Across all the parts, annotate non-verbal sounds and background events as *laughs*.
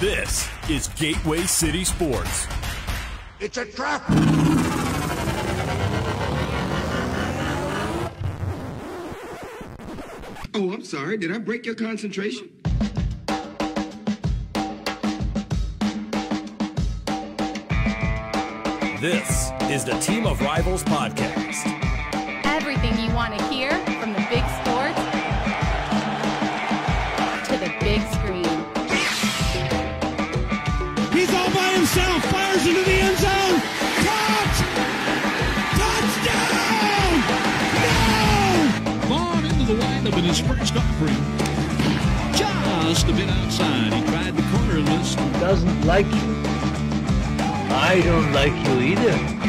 This is Gateway City Sports. It's a trap! Oh, I'm sorry. Did I break your concentration? This is the Team of Rivals podcast. First offering. Just a bit outside. He tried the corner and missed. doesn't like you. I don't like you either.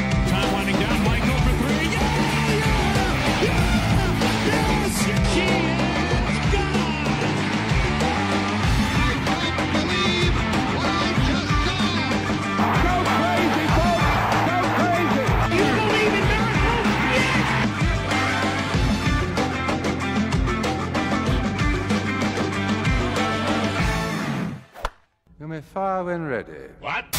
May fire when ready. What?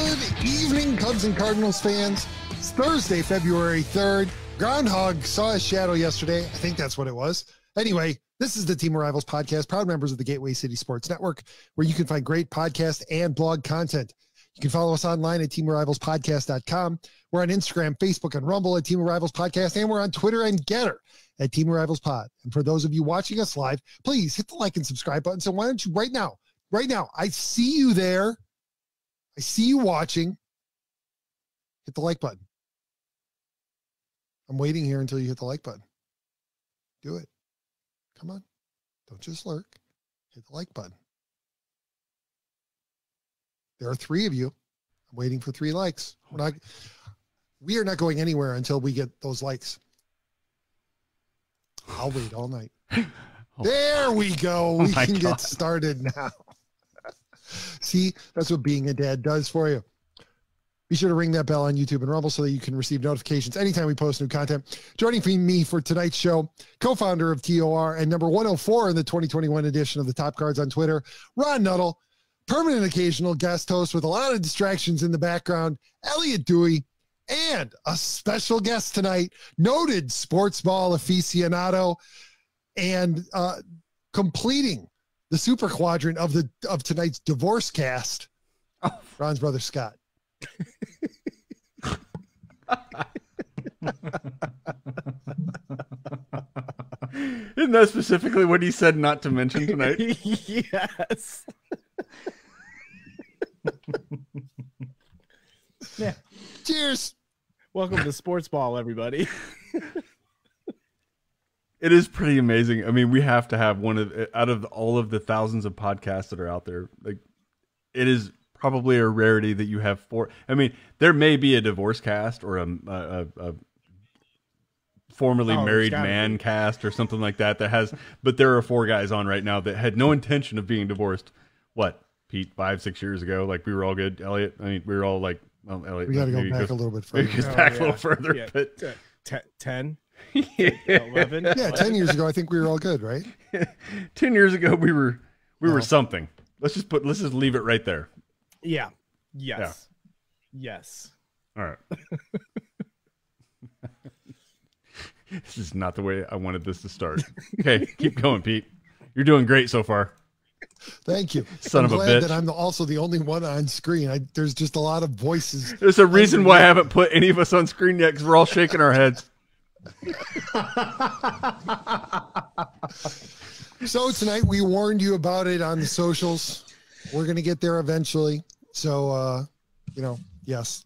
Good evening, Cubs and Cardinals fans. It's Thursday, February 3rd. Groundhog saw his shadow yesterday. I think that's what it was. Anyway, this is the Team of Rivals podcast, proud members of the Gateway City Sports Network, where you can find great podcast and blog content. You can follow us online at teamrivalspodcast.com. We're on Instagram, Facebook, and Rumble at Team of Rivals Podcast, and we're on Twitter and Getter at Team of Rivals Pod. And for those of you watching us live, please hit the like and subscribe button. So why don't you right now, right now, I see you there. I see you watching. Hit the like button. I'm waiting here until you hit the like button. Do it. Come on. Don't just lurk. Hit the like button. There are three of you. I'm waiting for three likes. We're not we are not going anywhere until we get those likes. I'll wait all night. *laughs* Oh there we go. Oh we my can God. get started now. See, that's what being a dad does for you. Be sure to ring that bell on YouTube and Rumble so that you can receive notifications anytime we post new content. Joining me for tonight's show, co-founder of TOR and number 104 in the 2021 edition of the Top Cards on Twitter, Ron Nuttall, permanent occasional guest host with a lot of distractions in the background, Elliot Dewey, and a special guest tonight, noted sports ball aficionado, and uh, completing the super quadrant of the of tonight's divorce cast, Ron's brother Scott. *laughs* Isn't that specifically what he said not to mention tonight? *laughs* yes. yeah. Cheers. Welcome to Sports Ball, everybody. *laughs* it is pretty amazing. I mean, we have to have one of out of all of the thousands of podcasts that are out there. Like, it is probably a rarity that you have four. I mean, there may be a divorce cast or a, a, a, a formerly Oh, married there's gotta man cast or something like that that has, but there are four guys on right now that had no intention of being divorced. What, Pete, five, six years ago? Like we were all good. Elliot, I mean, we were all like, well, Elliot, We got to go maybe back goes- a little bit maybe further. goes Oh, back a oh, little further, Yeah. but uh, T- t- 10, yeah. *laughs* 11. Yeah, 10 years ago, I think we were all good, right? *laughs* 10 years ago we were we No. were something let's just put let's just leave it right there Yeah. Yes. Yes. all right *laughs* this is not the way i wanted this to start okay *laughs* keep going pete you're doing great so far Thank you. Son I'm of a glad bitch. that I'm the, also the only one on screen. I, there's just a lot of voices. there's a reason why i haven't put any of us on screen yet because we're all shaking our heads *laughs* So tonight we warned you about it on the socials. We're going to get there eventually. So, uh, you know, yes.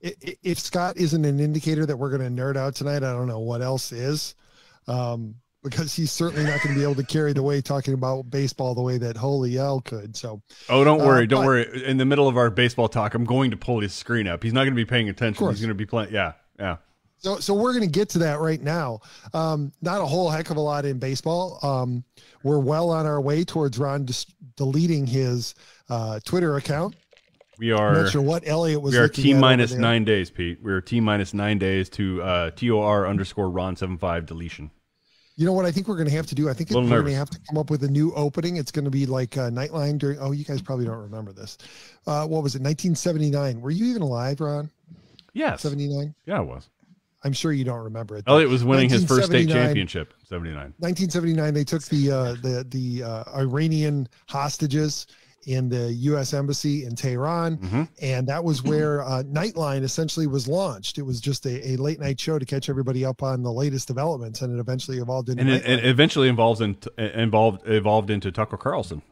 If Scott isn't an indicator that we're going to nerd out tonight, I don't know what else is. Um, because he's certainly not going to be able to carry the way talking about baseball the way that Holy L could. So, oh don't Uh, worry don't but- worry in the middle of our baseball talk i'm going to pull his screen up he's not going to be paying attention he's going to be playing yeah yeah So, so we're going to get to that right now. Um, not a whole heck of a lot in baseball. Um, we're well on our way towards Ron dis- deleting his uh, Twitter account. We I'm are not sure what Elliot was. we are T minus nine days, Pete. We are T minus nine days to uh, TOR underscore Ron seven five deletion. You know what I think we're going to have to do? I think we're going to have to come up with a new opening. It's going to be like uh, Nightline during. Oh, you guys probably don't remember this. Uh, what was it? 1979. Were you even alive, Ron? Yes. 79. Yeah, it was. I'm sure you don't remember it. Elliot was winning his first state 1979 championship. Seventy nine. 1979 they took the uh, the the uh, Iranian hostages in the U.S. embassy in Tehran, Mm-hmm. and that was where uh, Nightline essentially was launched. It was just a, a late night show to catch everybody up on the latest developments, and it eventually evolved into. And it, it eventually involves in, involved evolved into Tucker Carlson.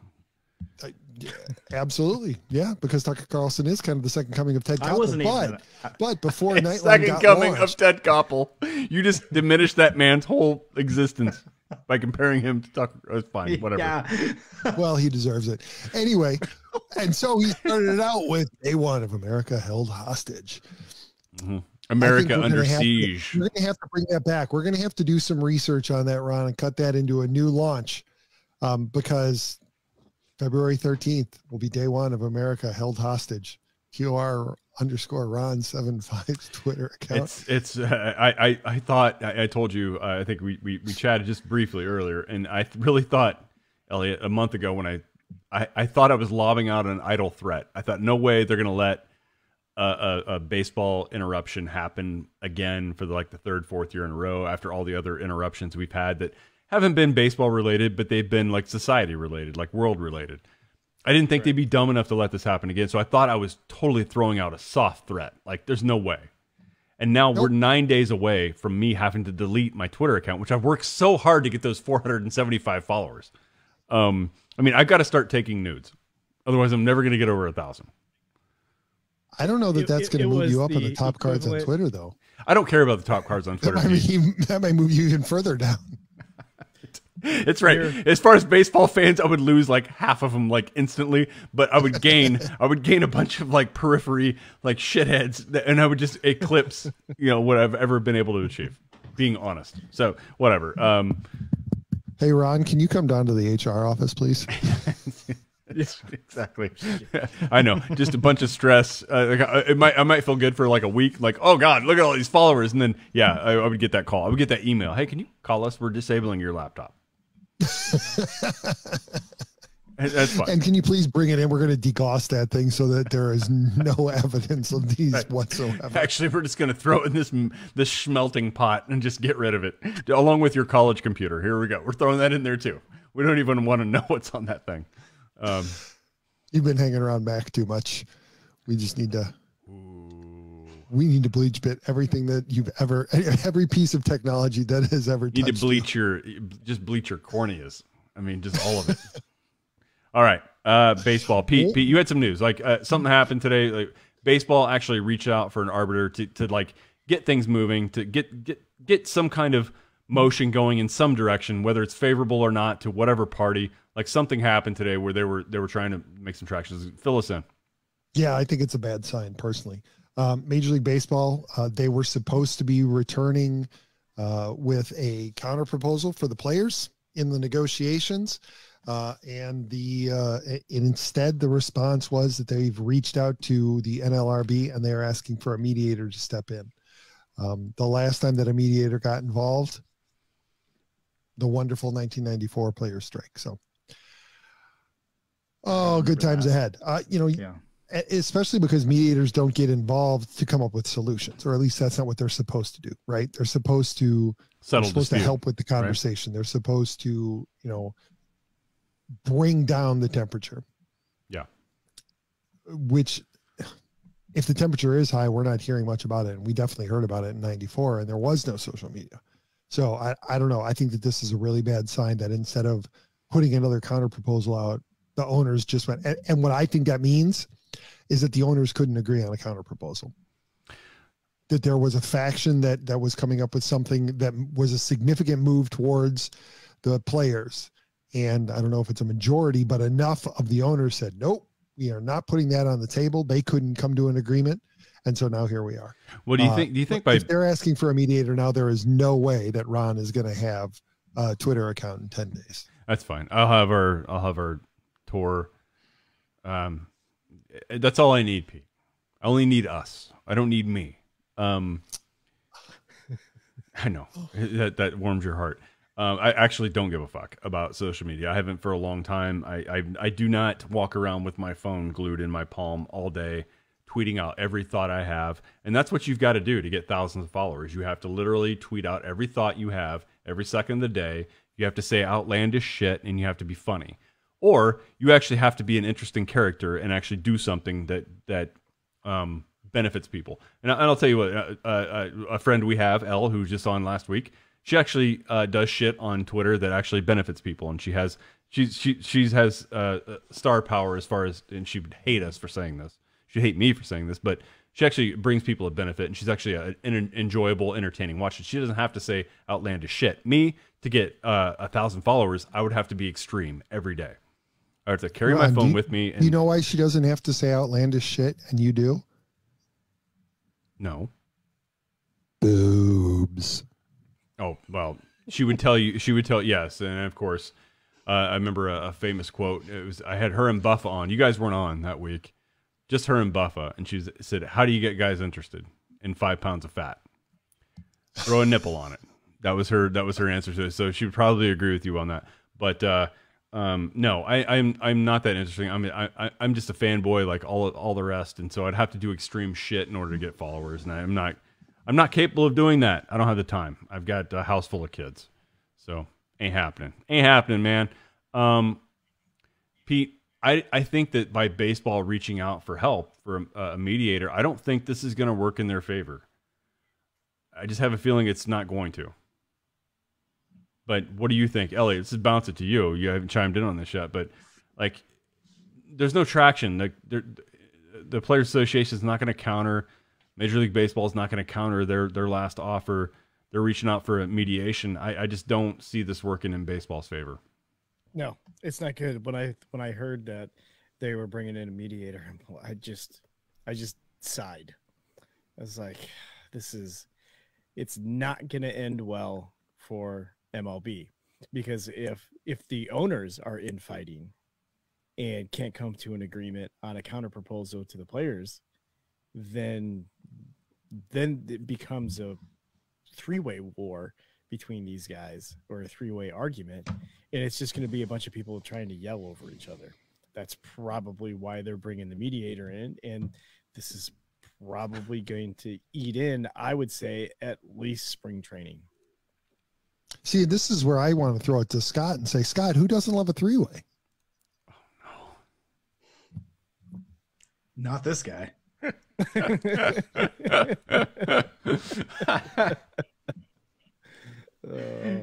Absolutely, yeah, because Tucker Carlson is kind of the second coming of Ted I wasn't even but gonna- but before *laughs* Nightline Second got coming launched, of Ted Koppel. You just diminished that man's whole existence *laughs* by comparing him to Tucker. It's fine, whatever. Yeah. *laughs* well, he deserves it anyway. and so he started it out with "Day One of America Held Hostage." America think we're under siege. we're going to have to bring that back. We're going to have to do some research on that, Ron, and cut that into a new launch, um, because February thirteenth will be day one of America held hostage. TOR underscore Ron seven *laughs* Twitter account. It's it's. Uh, I, I I thought I, I told you. Uh, I think we, we we chatted just briefly earlier, and I really thought, Elliot, a month ago when I, I I thought I was lobbing out an idle threat. I thought no way they're gonna let a, a, a baseball interruption happen again for the, like the third fourth year in a row after all the other interruptions we've had that haven't been baseball related, but they've been like society related, like world related. I didn't think they'd be dumb enough to let this happen again. So I thought I was totally throwing out a soft threat. Like, there's no way. And now we're nine days away from me having to delete my Twitter account, which I've worked so hard to get those 475 followers. Um, I mean, I've got to start taking nudes. Otherwise, I'm never going to get over a thousand. I don't know that It- that's going to move you up on the the top cards on Twitter, though. I don't care about the top cards on Twitter. might, Pete. be- that might move you even further down. *laughs* It's right. As far as baseball fans, I would lose like half of them like instantly, but I would gain *laughs* I would gain a bunch of like periphery like shitheads, that, and I would just eclipse you know what I've ever been able to achieve. Being honest, so whatever. Um, Hey, Ron, can you come down to the HR office, please? *laughs* yes, exactly. I know, just a bunch of stress. Uh, like, I- it might I might feel good for like a week. Like, oh god, look at all these followers, and then yeah, I, I would get that call. I would get that email. Hey, can you call us? We're disabling your laptop. That's fine. And can you please bring it in? We're going to degauss that thing so that there is no *laughs* evidence of these whatsoever. Actually, we're just going to throw it in this this smelting pot and just get rid of it, along with your college computer. Here we go. We're throwing that in there too. We don't even want to know what's on that thing. Um, You've been hanging around Mac too much. We just need to. We need to bleach bit everything that you've ever, *laughs* every piece of technology that has ever. You need to touched you. bleach your just bleach your corneas. I mean, just all of it. *laughs* all right, uh, baseball. Pete, Pete, you had some news. Like uh, something happened today. Like baseball actually reached out for an arbiter to to like get things moving, to get get get some kind of motion going in some direction, whether it's favorable or not to whatever party. Like something happened today where they were they were trying to make some traction. Fill us in. Yeah, I think it's a bad sign personally. Um, Major League Baseball, uh, they were supposed to be returning uh, with a counter proposal for the players in the negotiations. Uh, and the uh, and instead, the response was that they've reached out to the NLRB and they're asking for a mediator to step in. Um, the last time that a mediator got involved, the wonderful 1994 players strike. So, oh, good times ahead. Uh, you know, Yeah. Especially because mediators don't get involved to come up with solutions, or at least that's not what they're supposed to do, right? They're supposed to Settle supposed to help with the right? conversation. They're supposed to, you know, bring down the temperature. Yeah. Which, if the temperature is high, we're not hearing much about it, and we definitely heard about it in '94, and there was no social media. So I, I don't know. I think that this is a really bad sign that instead of putting another counter proposal out, the owners just went. And, and what I think that means is that the owners couldn't agree on a counter proposal. That there was a faction that that was coming up with something that was a significant move towards the players. And I don't know if it's a majority, but enough of the owners said, nope, we are not putting that on the table. They couldn't come to an agreement. And so now here we are. What do you Uh, think? Do you think by if they're asking for a mediator now, there is no way that Ron is going to have a Twitter account in 10 days. That's fine. I'll have our I'll have our tour. Um, that's all I need, Pete. I only need us. I don't need me. Um, I know *laughs* that that warms your heart. Um, I actually don't give a fuck about social media. I haven't for a long time. I, I I do not walk around with my phone glued in my palm all day, tweeting out every thought I have. And that's what you've got to do to get thousands of followers. You have to literally tweet out every thought you have every second of the day. You have to say outlandish shit and you have to be funny. Or you actually have to be an interesting character and actually do something that that um, benefits people. And, I, and I'll tell you what, uh, uh, a friend we have, Elle, who was just on last week, she actually uh, does shit on Twitter that actually benefits people, and she has she's she she has uh, uh, star power as far as, and she would hate us for saying this. She'd hate me for saying this, but she actually brings people a benefit, and she's actually a, an enjoyable, entertaining watch. She doesn't have to say outlandish shit. Me to get uh, a thousand followers, I would have to be extreme every day. I have to carry my Ron, do phone you- with me. And you know why she doesn't have to say outlandish shit and you do? no. Boobs. Oh well, she would tell you. She would tell yes, and of course, uh, I remember a, a famous quote. It was I had her and Buffa on. You guys weren't on that week, just her and Buffa, and she said, "How do you get guys interested in five pounds of fat? Throw a nipple on it." That was her. That was her answer to it. So she would probably agree with you on that. But uh, um, no, I, I'm I'm not that interesting. I'm I, I'm just a fanboy like all all the rest, and so I'd have to do extreme shit in order to get followers, and I'm not. I'm not capable of doing that. I don't have the time. I've got a house full of kids. So ain't happening. Ain't happening, man. Um, Pete, I, I think that by baseball reaching out for help for a, a mediator, I don't think this is going to work in their favor. I just have a feeling it's not going to. But what do you think, Elliot? This is bounce it to you. You haven't chimed in on this yet, but like, there's no traction. Like, the Players Association is not going to counter. Major League Baseball is not going to counter their their last offer. They're reaching out for a mediation. I, I just don't see this working in baseball's favor. No, it's not good. When I when I heard that they were bringing in a mediator, *laughs* I just I just sighed. I was like, this is it's not going to end well for MLB because if if the owners are infighting and can't come to an agreement on a counter proposal to the players, then then it becomes a three-way war between these guys or a three-way argument. And it's just going to be a bunch of people trying to yell over each other. That's probably why they're bringing the mediator in. And this is probably going to eat in i would say at least spring training See, this is where I want to throw it to Scott and say, Scott, who doesn't love a three way? Oh no. Not this guy. *laughs*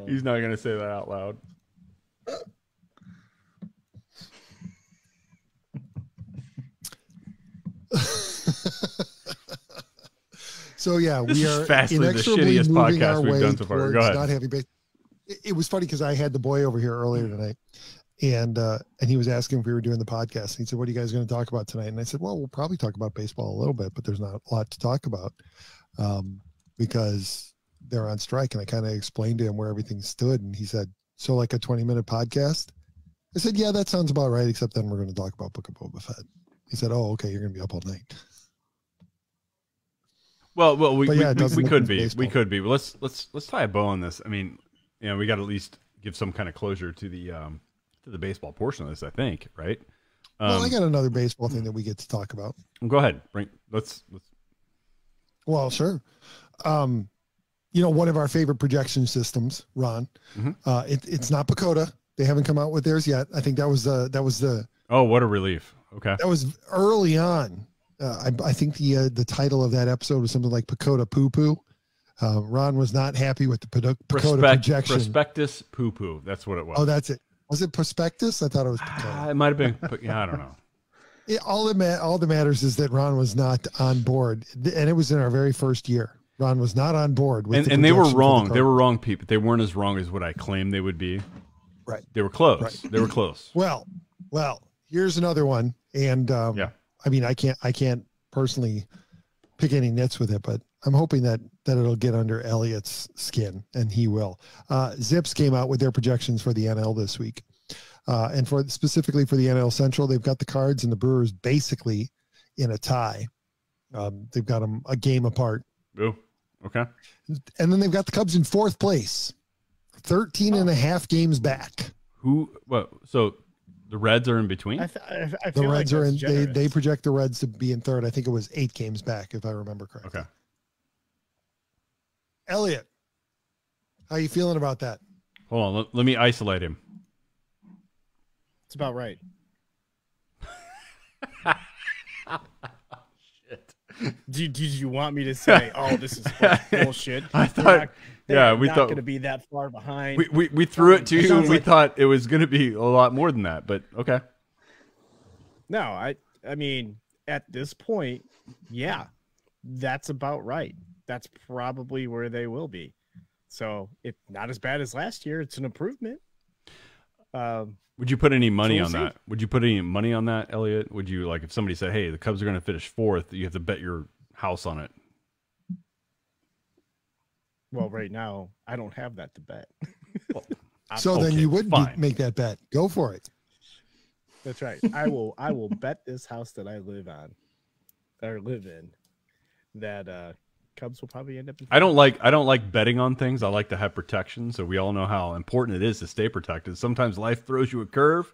He's not going to say that out loud. *laughs* So yeah, This we is are vastly the inexorably shittiest moving podcast our we've way done so far. Go towards ahead. Not having base. It, it was funny because I had the boy over here earlier tonight, and uh, and he was asking if we were doing the podcast. And he said, "What are you guys going to talk about tonight?" And I said, "Well, we'll probably talk about baseball a little bit, but there's not a lot to talk about um, because they're on strike." And I kind of explained to him where everything stood, and he said, "So like a 20 minute podcast?" I said, "Yeah, that sounds about right. Except then we're going to talk about Book of Boba Fett." He said, "Oh, okay, you're going to be up all night." Well, well, we, But we, yeah, we, we could be, we could be. But let's let's let's tie a bow on this. I mean, you know, we got to at least give some kind of closure to the um to the baseball portion of this. I think, right? Um, well, I got another baseball thing that we get to talk about. go ahead. Bring let's let's Well, sure. Um, you know, one of our favorite projection systems, Ron. Mhm. Uh, it, it's not PECOTA. They haven't come out with theirs yet. I think that was the that was the Oh, what a relief. Okay. that was early on. Uh, I, I think the uh, the title of that episode was something like PECOTA Poo Poo. Uh, Ron was not happy with the PECOTA Prospect, projection. prospectus poo poo. That's what it was. Oh, that's it. Was it prospectus? I thought it was Ah, it might have been. yeah, I don't know. *laughs* It, all that ma- all that matters is that Ron was not on board, and it was in our very first year. Ron was not on board with And, the and they were for the wrong. They were wrong, people. They weren't as wrong as what I claimed they would be. Right. They were close. Right. They were close. *laughs* Well, well, here's another one, and um, Yeah. I mean, I can't, I can't personally pick any nits with it, but I'm hoping that that it'll get under Elliott's skin, and he will. Uh, ZiPS came out with their projections for the NL this week, uh, and for specifically for the NL Central, they've got the Cards and the Brewers basically in a tie. Um, they've got them a game apart, Ooh, okay. and then they've got the Cubs in fourth place, 13 and a half games back. Who? What? So the Reds are in between. I, th- I, I The feel Reds like are in. that's They, they project the Reds to be in third. I think it was eight games back, if I remember correctly. Okay. Elliot, how you feeling about that? Hold on. Let, let me isolate him. It's about right. *laughs* Did, did you want me to say, "Oh, this is *laughs* bullshit"? I They're thought- not- they're yeah, we not thought- going to be that far behind. We we, we threw it to you, sounds and we like- thought it was going to be a lot more than that. But okay. No, I I mean, at this point, yeah, that's about right. That's probably where they will be. So, if not as bad as last year, it's an improvement. Um, Would you put any money we'll on see. that? Would you put any money on that, Elliot? Would you like if somebody said, "Hey, the Cubs are going to finish fourth, you have to bet your house on it." well, right now, I don't have that to bet. *laughs* So then you would be- fine. make that bet. Go for it. That's right. I will. I will bet this house that I live on, or live in, that uh Cubs will probably end up. In I don't like I don't like betting on things. I like to have protection. So we all know how important it is to stay protected. Sometimes life throws you a curve,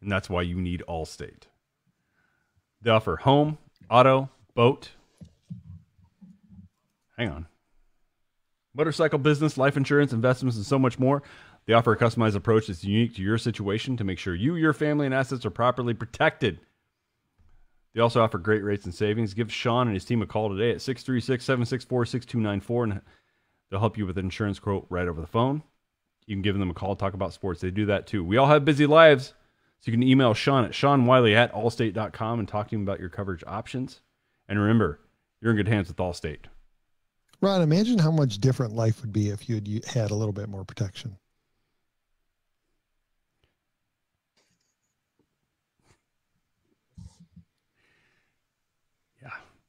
and that's why you need Allstate. They offer home, auto, boat. Hang on. Motorcycle business, life insurance, investments, and so much more. They offer a customized approach that's unique to your situation to make sure you, your family, and assets are properly protected. They also offer great rates and savings. Give Sean and his team a call today at 636 764 6294 and they'll help you with an insurance quote right over the phone. You can give them a call, talk about sports. They do that too. We all have busy lives. So you can email Sean at Sean Wiley at allstate.com and talk to him about your coverage options. And remember, you're in good hands with Allstate. Ron, imagine how much different life would be if you had you had a little bit more protection.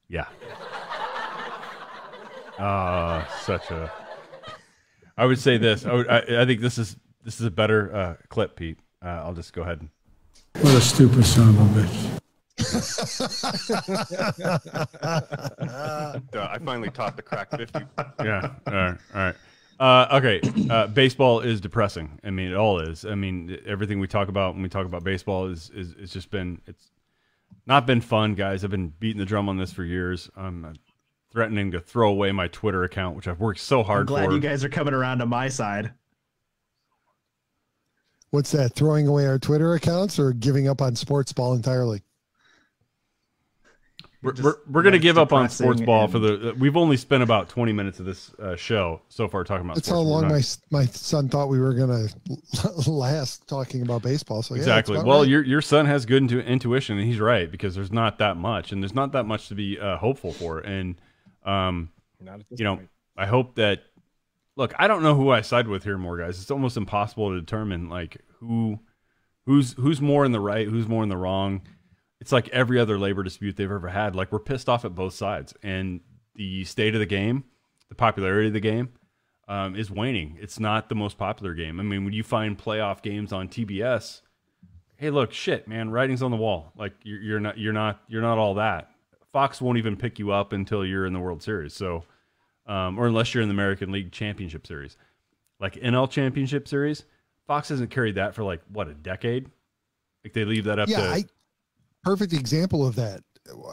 Yeah. Uh, *laughs* such a. I would say this. I, would, I, I think this is this is a better uh, clip, Pete. Uh, I'll just go ahead and. What a stupid son of a bitch. *laughs* I finally taught the crack 50. yeah. All right. All right. Uh, okay. Uh, baseball is depressing. I mean, it all is. I mean, everything we talk about when we talk about baseball is is it's just been it's not been fun, guys. I've been beating the drum on this for years. I'm uh, threatening to throw away my Twitter account, which I've worked so hard I'm glad for. you guys are coming around to my side. What's that? Throwing away our Twitter accounts or giving up on sports ball entirely? We're, Just- we're, we're going to give up on depressing sports ball for the. We've only spent about 20 minutes of this uh, show so far talking about That's sports. how long my my son thought we were gonna *laughs* last talking about baseball. So exactly. about well, right. your your son has good intu- intuition, and he's right because there's not that much, and there's not that much to be uh, hopeful for. And um, Not at this you know, point. I hope that. Look, I don't know who I side with here more, guys. It's almost impossible to determine like who, who's who's more in the right, who's more in the wrong. It's like every other labor dispute they've ever had. Like we're pissed off at both sides, and the state of the game, the popularity of the game, um, is waning. It's not the most popular game. I mean, when you find playoff games on TBS, hey, look, shit, man, writing's on the wall. Like you're, you're not, you're not, you're not all that. Fox won't even pick you up until you're in the World Series. So, um, or unless you're in the American League Championship Series, like NL Championship Series, Fox hasn't carried that for like what a decade. Like they leave that up yeah, to. I, perfect example of that.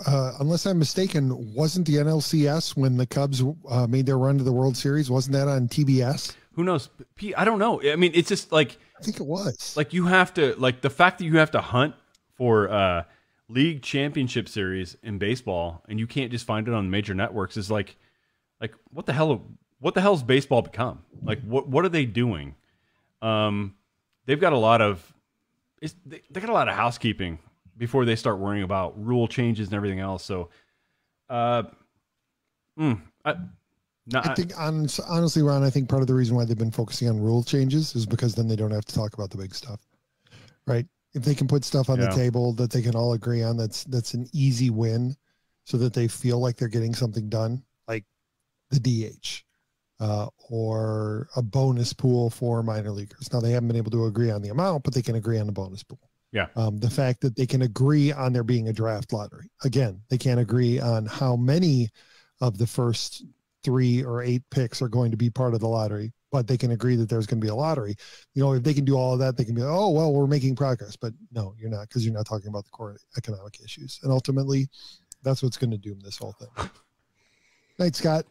Uh, unless I'm mistaken, wasn't the NLCS when the Cubs uh, made their run to the World Series? Wasn't that on TBS? Who knows? I don't know. I mean, it's just like I think it was. like you have to like the fact that you have to hunt for uh league championship series in baseball and you can't just find it on major networks is like like what the hell what the hell's baseball become like what what are they doing um they've got a lot of it's, they, they got a lot of housekeeping before they start worrying about rule changes and everything else so uh mm, I, no, I think hon- honestly, Ron, I think part of the reason why they've been focusing on rule changes is because then they don't have to talk about the big stuff, right? If they can put stuff on Yeah. the table that they can all agree on, that's that's an easy win. so that they feel like they're getting something done, like the DH uh, or a bonus pool for minor leaguers. Now they haven't been able to agree on the amount, but they can agree on the bonus pool. Yeah. Um, the fact that they can agree on there being a draft lottery. Again, they can't agree on how many of the first three or eight picks are going to be part of the lottery, but they can agree that there's going to be a lottery. You know, if they can do all of that, they can be, oh, well, we're making progress. But no, you're not because you're not talking about the core economic issues. And ultimately, that's what's going to doom this whole thing. *laughs* Night, Scott.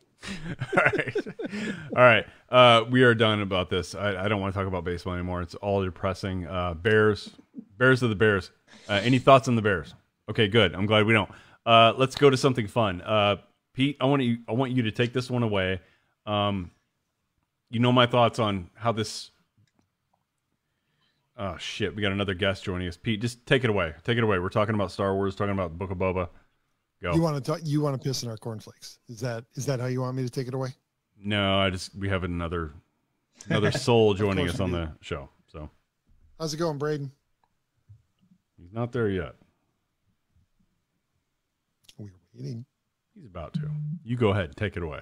all right. *laughs* All right. Uh, we are done about this. I, I, don't want to talk about baseball anymore. It's all depressing. Uh, Bears, Bears of the Bears. Uh, any thoughts on the Bears? Okay, good. I'm glad we don't. Uh, let's go to something fun. Uh, Pete, I want you. I want you to take this one away. Um, you know my thoughts on how this. Oh shit! We got another guest joining us. Pete, just take it away. Take it away. We're talking about Star Wars. Talking about Book of Boba. Go. You want to talk? You want to piss in our cornflakes? Is that is that how you want me to take it away? No, I just we have another another soul *laughs* joining us on the show. So, how's it going, Braden? He's not there yet. We're waiting. He's about to. You go ahead. Take it away.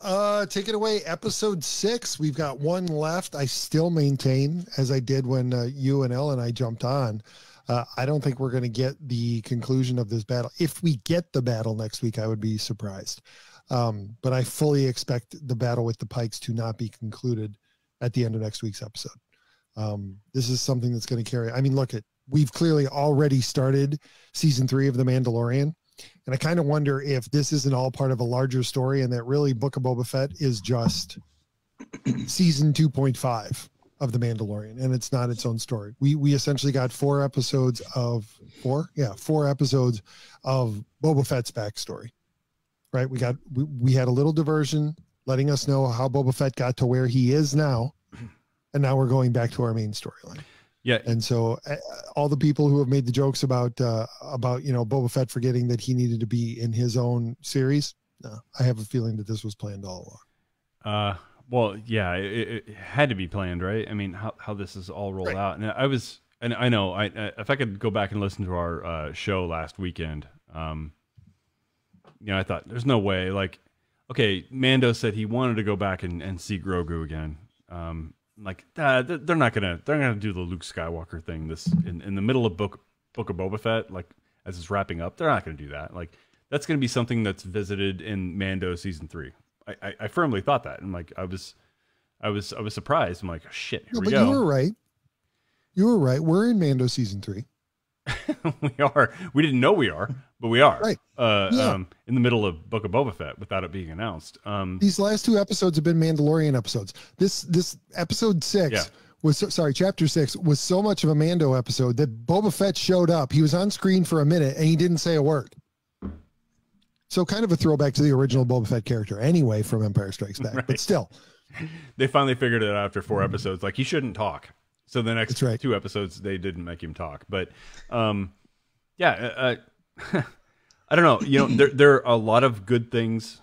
Uh, take it away. Episode six. We've got one left. I still maintain, as I did when uh, you and Ellen and I jumped on. Uh, I don't think we're going to get the conclusion of this battle. If we get the battle next week, I would be surprised. Um, but I fully expect the battle with the Pykes to not be concluded at the end of next week's episode. Um, this is something that's going to carry. I mean, look at we've clearly already started season three of The Mandalorian. And I kind of wonder if this isn't all part of a larger story and that really Book of Boba Fett is just *clears throat* season 2.5 of The Mandalorian and it's not its own story. We we essentially got four episodes of four, yeah, four episodes of Boba Fett's backstory. Right? We got we, we had a little diversion letting us know how Boba Fett got to where he is now. And now we're going back to our main storyline. Yeah. And so uh, all the people who have made the jokes about uh, about you know Boba Fett forgetting that he needed to be in his own series, no, I have a feeling that this was planned all along. Uh, well, yeah, it, it had to be planned, right? I mean, how how this is all rolled right. out, and I was, and I know, I, I if I could go back and listen to our uh, show last weekend, um, you know, I thought there's no way, like, okay, Mando said he wanted to go back and, and see Grogu again. Um, like uh, they're not gonna they're gonna do the Luke Skywalker thing this in, in the middle of book Book of Boba Fett like as it's wrapping up. They're not gonna do that. Like that's gonna be something that's visited in Mando season three. I, I, I firmly thought that, and like I was I was I was surprised. I'm like shit. Here we but go. You were right. You were right. We're in Mando season three. *laughs* we are. We didn't know we are, but we are. Right. Uh, yeah. um, in the middle of Book of Boba Fett without it being announced. Um, These last two episodes have been Mandalorian episodes. This this episode six Yeah. was so, sorry, chapter six was so much of a Mando episode that Boba Fett showed up. He was on screen for a minute and he didn't say a word. So kind of a throwback to the original Boba Fett character, anyway, from Empire Strikes Back. But still, *laughs* they finally figured it out after four episodes. Like he shouldn't talk. So the next right. two episodes they didn't make him talk. But um, yeah, uh, uh, *laughs* I don't know. You know, there there are a lot of good things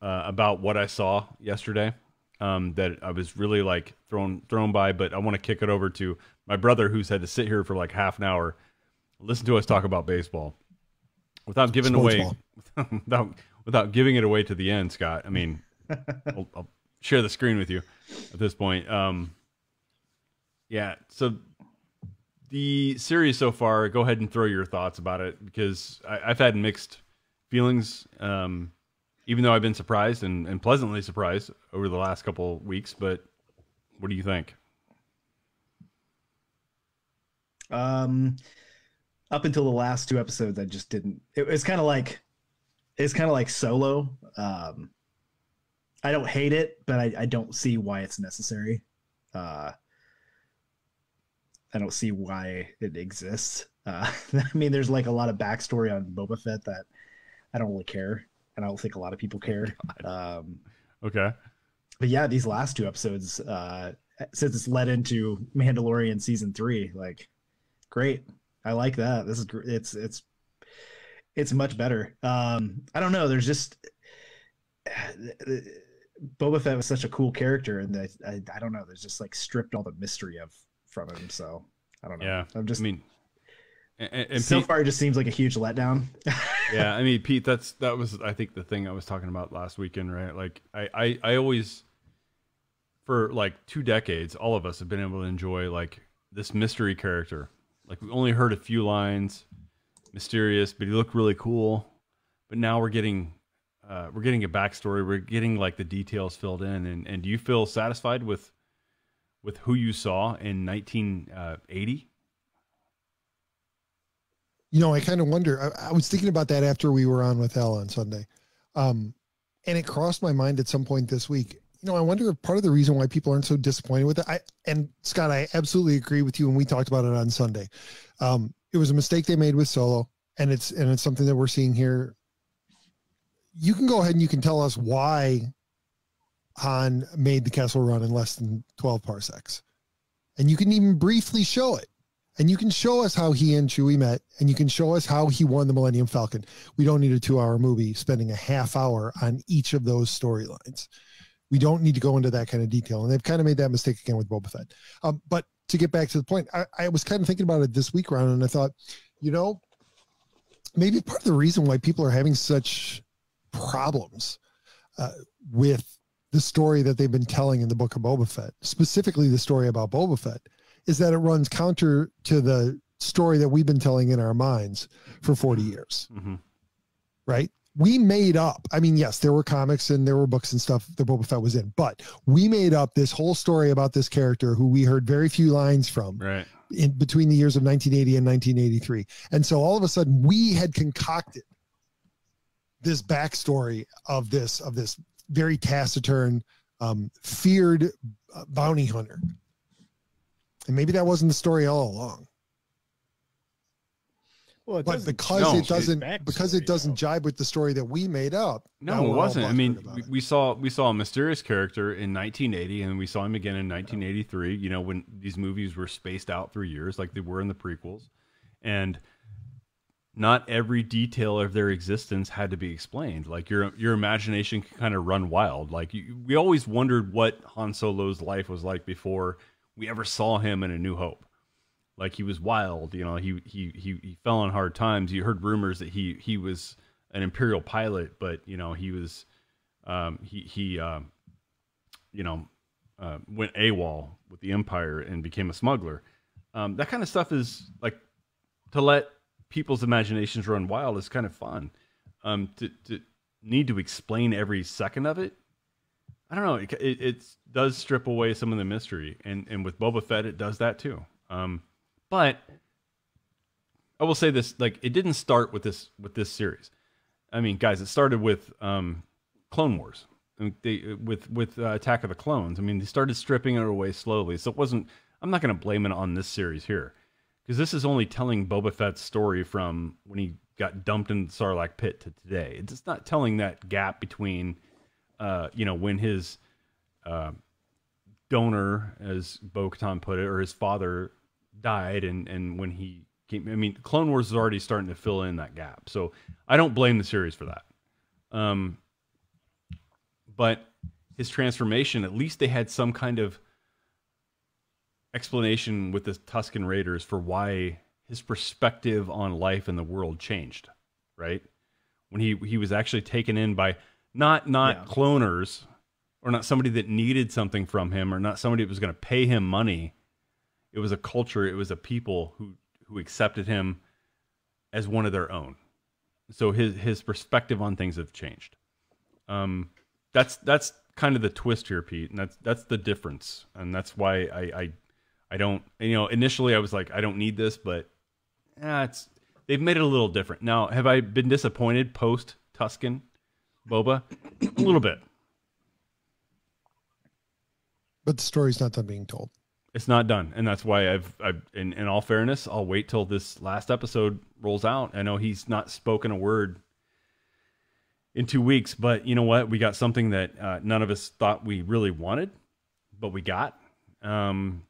uh, about what I saw yesterday um, that I was really like thrown thrown by. But I want to kick it over to my brother, who's had to sit here for like half an hour, listen to us talk about baseball without giving away *laughs* without without giving it away to the end. Scott, I mean, *laughs* I'll, I'll share the screen with you at this point. Um, yeah, so the series so far, go ahead and throw your thoughts about it because I, I've had mixed feelings. Um, even though I've been surprised and, and pleasantly surprised over the last couple weeks, but what do you think? Um, up until the last two episodes, I just didn't. It, it's kind of like, it's kind of like Solo. Um, I don't hate it, but I, I don't see why it's necessary. Uh, I don't see why it exists. Uh, *laughs* I mean, there's like a lot of backstory on Boba Fett that I don't really care, and I don't think a lot of people care. *laughs* Um, Okay. but yeah, these last two episodes, uh, since it's led into Mandalorian season three, like, great. I like that. This is gr- it's it's it's much better. Um, I don't know. There's just *sighs* Boba Fett was such a cool character, and I, I I don't know. There's just like stripped all the mystery of from him. So I don't know. Yeah. I'm just I mean, and, and so Pete- far it just seems like a huge letdown. *laughs* yeah, I mean, Pete, that's that was I think the thing I was talking about last weekend, right? Like I, I, I always for like two decades, all of us have been able to enjoy like this mystery character. Like we only heard a few lines, mysterious, but he looked really cool. But now we're getting uh, we're getting a backstory. We're getting like the details filled in. And and do you feel satisfied with with who you saw in 1980? You know, I kind of wonder. I, I, was thinking about that after we were on with Al on Sunday, um, and it crossed my mind at some point this week. You know, I wonder if part of the reason why people aren't so disappointed with it. I and Scott, I absolutely agree with you, and we talked about it on Sunday. Um, it was a mistake they made with Solo, and it's and it's something that we're seeing here. You can go ahead and you can tell us why Han made the Kessel Run in less than twelve parsecs, and you can even briefly show it and you can show us how he and Chewie met, and you can show us how he won the Millennium Falcon. We don't need a two-hour movie spending a half hour on each of those storylines. We don't need to go into that kind of detail, and they've kind of made that mistake again with Boba Fett. Um, but to get back to the point, I, I was kind of thinking about it this week round, and I thought, you know, maybe part of the reason why people are having such problems uh, with the story that they've been telling in the book of Boba Fett, specifically the story about Boba Fett, is that it runs counter to the story that we've been telling in our minds for 40 years. Mm-hmm. Right? We made up. I mean, yes, there were comics and there were books and stuff that Boba Fett was in, but we made up this whole story about this character who we heard very few lines from. Right. In between the years of 1980 and 1983. And so all of a sudden we had concocted this backstory of this of this very taciturn um, feared uh, bounty hunter and maybe that wasn't the story all along. Well, but because no, it doesn't because it doesn't jibe with the story that we made up. No, it wasn't. I mean, we, we, saw we saw a mysterious character in 1980, and we saw him again in 1983. You know, when these movies were spaced out through years, like they were in the prequels, and not every detail of their existence had to be explained. Like your your imagination can kind of run wild. Like you, we always wondered what Han Solo's life was like before we ever saw him in A New Hope. Like he was wild, you know. He he he he fell on hard times. You heard rumors that he he was an Imperial pilot, but you know he was um, he he uh, you know uh, went AWOL with the Empire and became a smuggler. Um, that kind of stuff is like to let people's imaginations run wild is kind of fun. Um, to, to need to explain every second of it I don't know. It, it, does strip away some of the mystery, and and with Boba Fett, it does that too. Um, but I will say this: like, it didn't start with this with this series. I mean, guys, it started with um, Clone Wars. they, with with uh, Attack of the Clones. I mean, they started stripping it away slowly. So it wasn't. I'm not going to blame it on this series here, because this is only telling Boba Fett's story from when he got dumped in the Sarlacc pit to today. It's not telling that gap between uh, you know, when his uh, donor, as Bo Katan put it, or his father died, and and when he came, I mean, Clone Wars is already starting to fill in that gap. So I don't blame the series for that. Um, but his transformation, at least they had some kind of explanation with the Tusken Raiders for why his perspective on life and the world changed, right? When he he was actually taken in by not not yeah. cloners or not somebody that needed something from him or not somebody that was going to pay him money it was a culture it was a people who who accepted him as one of their own so his his perspective on things have changed um that's that's kind of the twist here pete and that's that's the difference and that's why i i i don't you know initially i was like i don't need this but yeah it's they've made it a little different now have i been disappointed post Tusken Boba? A little bit. But the story's not done being told. It's not done, and that's why I've, I've in, in all fairness, I'll wait till this last episode rolls out. I know he's not spoken a word in two weeks, but you know what? We got something that uh, none of us thought we really wanted, but we got. Um,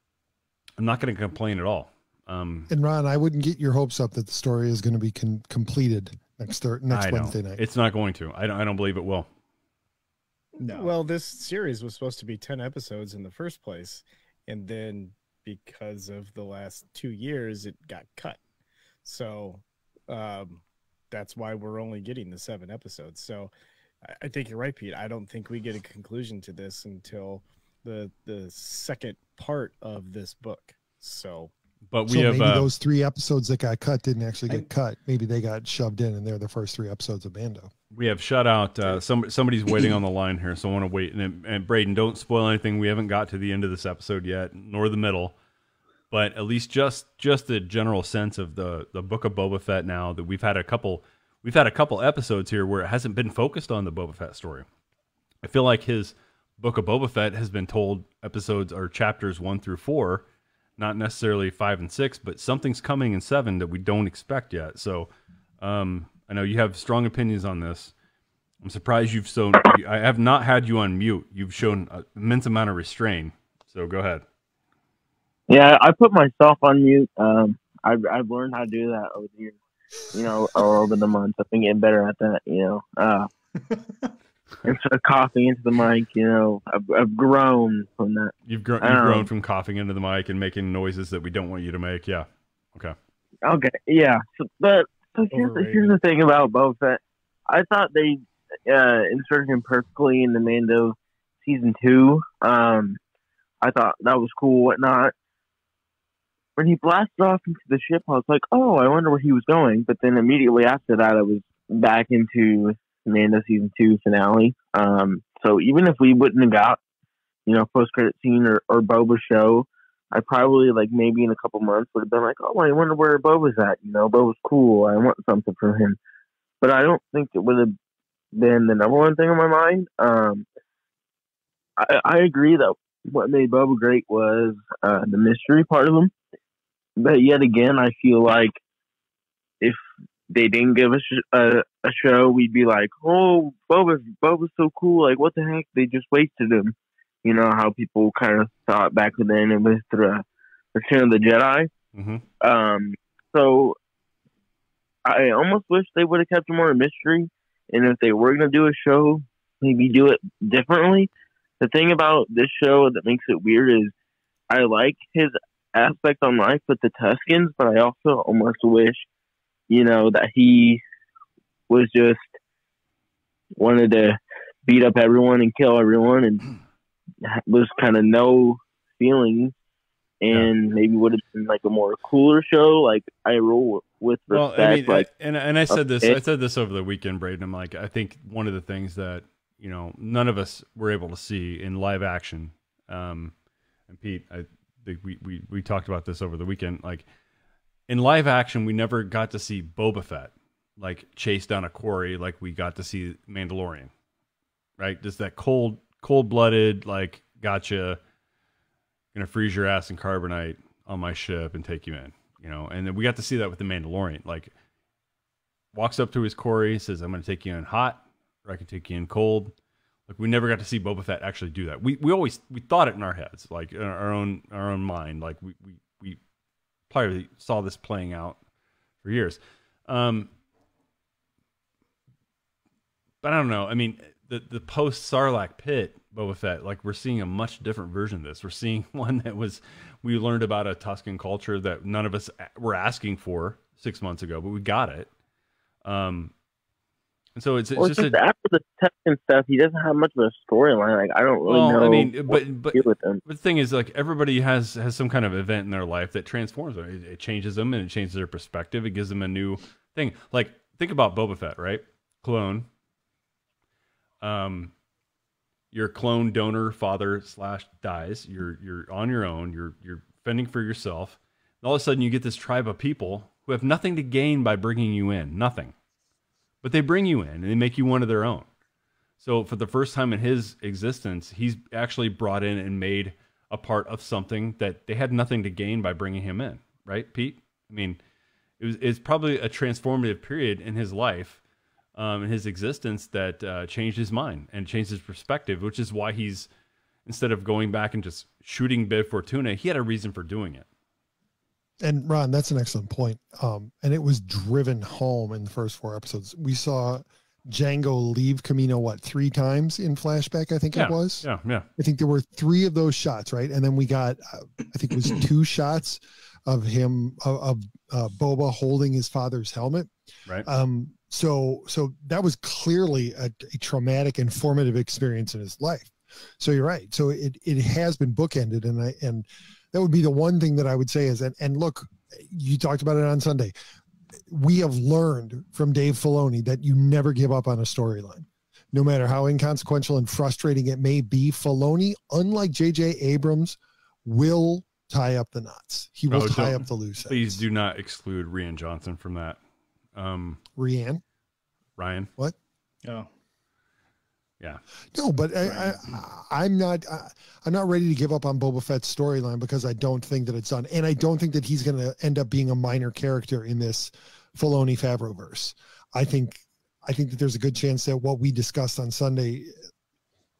I'm not going to complain at all. Um, and Ron, I wouldn't get your hopes up that the story is going to be con- completed next thir- next Wednesday night. It's not going to. I don't. I don't believe it will. No. Well, this series was supposed to be ten episodes in the first place, and then because of the last two years, it got cut. So, um, that's why we're only getting the seven episodes. So I, I think you're right, Pete. I don't think we get a conclusion to this until the the second part of this book. So But so we have maybe uh, those three episodes that got cut didn't actually get cut. Maybe they got shoved in, and they're the first three episodes of Mando. we have shut out. Uh, some somebody's *clears throat* waiting on the line here, so I want to wait. And, and Braden, don't spoil anything. We haven't got to the end of this episode yet, nor the middle. But at least just just the general sense of the the book of Boba Fett. Now that we've had a couple, we've had a couple episodes here where it hasn't been focused on the Boba Fett story. I feel like his book of Boba Fett has been told episodes or chapters one through four, not necessarily five and six, but something's coming in seven that we don't expect yet. So um, I know you have strong opinions on this. I'm surprised you've shown. I have not had you on mute. You've shown an immense amount of restraint. So go ahead. Yeah, I put myself on mute. Um, I've I've learned how to do that over the years. You know, or over the months. I've been getting better at that. You know, uh, *laughs* instead of coughing into the mic, you know, I've, I've grown from that. You've, grown. You've don't grown from coughing into the mic and making noises that we don't want you to make. Yeah. Okay. Okay, yeah, so, but but here's, the- here's the thing about Boba Fett. I thought they uh, inserted him perfectly in the Mando season two. Um, I thought that was cool, whatnot. When he blasted off into the ship, I was like, "Oh, I wonder where he was going." But then immediately after that, I was back into Mando season two finale. Um, so even if we wouldn't have got, you know, post credit scene or, or Boba show, I probably like maybe in a couple months would have been like, oh, I wonder where Boba's at. You know, Boba's cool. I want something from him. But I don't think it would have been the number one thing on my mind. Um, I, I agree that what made Boba great was uh, the mystery part of him. But yet again, I feel like if they didn't give us a, a show, we'd be like, oh, Boba's Boba's so cool. Like, what the heck? They just wasted him. You know how people kind of thought back then it was the Return of the Jedi. Mm-hmm. Um, so I almost wish they would have kept more mystery. And if they were going to do a show, maybe do it differently. The thing about this show that makes it weird is I like his aspect on life with the Tuskens, but I also almost wish, you know, that he was just wanted to beat up everyone and kill everyone and *clears throat* was kind of no feelings and maybe would have been like a more cooler show. Like I roll with Well, respect. I mean, like and and I said this, okay. I said this over the weekend, Braden. I'm like, I think one of the things that you know none of us were able to see in live action, um, and Pete, I think we we we talked about this over the weekend. Like in live action, we never got to see Boba Fett like chase down a quarry like we got to see Mandalorian, right? Just that cold, cold blooded, like gotcha, gonna freeze your ass in carbonite on my ship and take you in, you know. And then we got to see that with the Mandalorian, like walks up to his quarry, says, "I'm gonna take you in hot, or I can take you in cold." Like we never got to see Boba Fett actually do that. We we always we thought it in our heads, like in our own our own mind, like we we we probably saw this playing out for years. Um, but I don't know. I mean, the the post Sarlacc pit Boba Fett, like we're seeing a much different version of this. We're seeing *laughs* one that was we learned about a Tusken culture that none of us were asking for six months ago, but we got it. Um, and so it's, it's well, just just a, after the Tusken stuff, he doesn't have much of a storyline. Like I don't really well, know. I mean, but but to do with him. but the thing is, like everybody has has some kind of event in their life that transforms them. It, it changes them and it changes their perspective. It gives them a new thing. Like think about Boba Fett, right? Clone. Um, your clone donor father slash dies. You're you're on your own. You're you're fending for yourself. And all of a sudden, you get this tribe of people who have nothing to gain by bringing you in. Nothing. But they bring you in and they make you one of their own. So for the first time in his existence, he's actually brought in and made a part of something that they had nothing to gain by bringing him in, right, Pete? I mean, it was it's probably a transformative period in his life, um, in his existence that uh, changed his mind and changed his perspective, which is why he's instead of going back and just shooting Bib Fortuna, he had a reason for doing it. And Ron, that's an excellent point. Um, and it was driven home in the first four episodes. We saw Jango leave Kamino what three times in flashback? I think Yeah, it was. yeah, yeah. I think there were three of those shots, right? And then we got, uh, I think it was *clears throat* two shots of him of, of uh, Boba holding his father's helmet. Right. Um, so so that was clearly a, a traumatic and formative experience in his life. So you're right. So it it has been bookended, and I and that would be the one thing that I would say is and and look, you talked about it on Sunday. We have learned from Dave Filoni that you never give up on a storyline. No matter how inconsequential and frustrating it may be, Filoni, unlike J.J. Abrams, will tie up the knots. He will Oh, tie up the loose ends. Please do not exclude Rian Johnson from that. Um, Rianne, Ryan. what? Oh, Yeah. No, but I, I, I'm not. I, I'm not ready to give up on Boba Fett's storyline because I don't think that it's done, and I don't think that he's going to end up being a minor character in this Filoni Favreau verse. I think, I think that there's a good chance that what we discussed on Sunday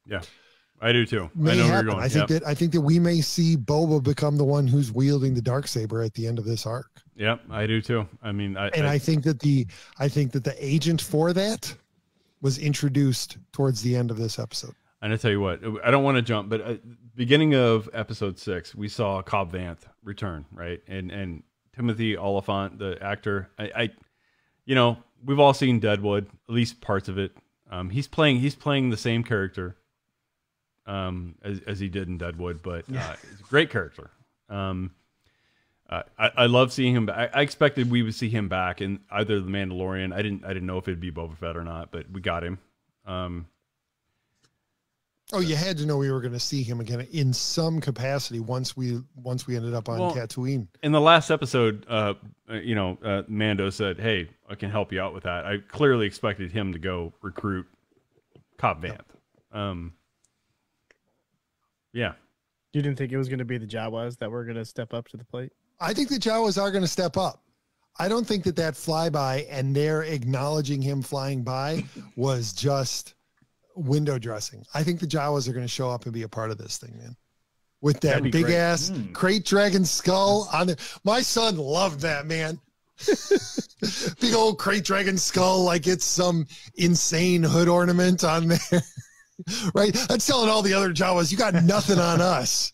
Yeah. I do too. I know where you're going. I think yep. that I think that we may see Boba become the one who's wielding the dark saber at the end of this arc, Yep, I do too. I mean, I, and I think that the I think that the agent for that was introduced towards the end of this episode. And I tell you what, I don't want to jump, but uh, beginning of episode six, we saw Cobb Vanth return, right? And and Timothy Olyphant, the actor, I, I you know, we've all seen Deadwood, at least parts of it. Um, he's playing he's playing the same character, um, as as he did in Deadwood, but uh, great character. Um, uh, I, I love seeing him. I, I expected we would see him back in either the Mandalorian. I didn't I didn't know if it'd be Boba Fett or not, but we got him. Um, Oh, you had to know we were going to see him again in some capacity once we once we ended up on Well, Tatooine. in the last episode, uh, uh, you know, uh, Mando said, "Hey, I can help you out with that." I clearly expected him to go recruit Cobb Vanth. Um, yeah, You didn't think it was going to be the Jawas that were going to step up to the plate? I think the Jawas are going to step up. I don't think that that flyby and their acknowledging him flying by *laughs* was just window dressing. I think the Jawas are going to show up and be a part of this thing, man. With that big great. ass Hmm. krayt dragon skull on the. My son loved that man. *laughs* big old krayt dragon skull, like it's some insane hood ornament on there. *laughs* right? That's telling all the other Jawas, you got nothing on us.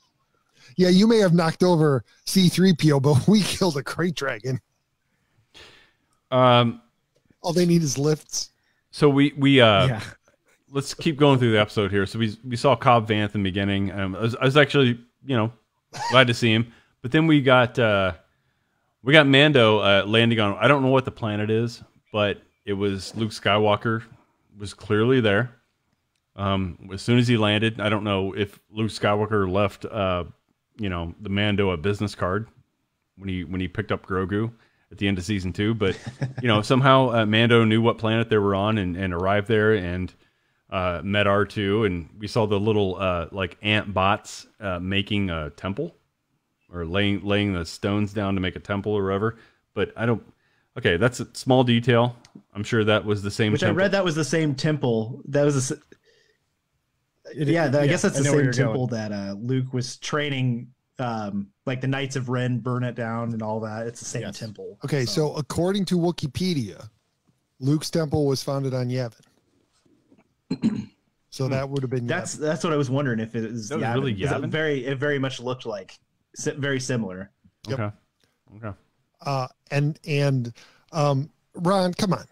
Yeah, you may have knocked over C3PO, but we killed a krayt dragon. Um, All they need is lifts. so we we uh, Yeah. let's keep going through the episode here. So we we saw Cobb Vanth in the beginning. Um, I was, I was actually you know glad to see him, but then we got uh, we got Mando uh, landing on. I don't know what the planet is, but it was Luke Skywalker was clearly there. Um, as soon as he landed, I don't know if Luke Skywalker left, uh, you know, the Mando a business card when he when he picked up Grogu at the end of season two. But you know, *laughs* somehow uh, Mando knew what planet they were on and, and arrived there and uh, met R two, and we saw the little uh, like ant bots uh, making a temple or laying laying the stones down to make a temple or whatever. But I don't. Okay, that's a small detail. I'm sure that was the same. which I read that was the same temple. That was a, yeah, that- I yeah, guess that's I the same temple going. that uh, Luke was training, um, like the Knights of Ren, burn it down and all that. It's the same Yes. temple. Okay, so according to Wikipedia, Luke's temple was founded on Yavin. So that would have been That's that's what I was wondering if it is That was Yavin, really 'cause Yavin? It very it very much looked like very similar. Yep. Okay. Okay. uh and and um Ron, come on.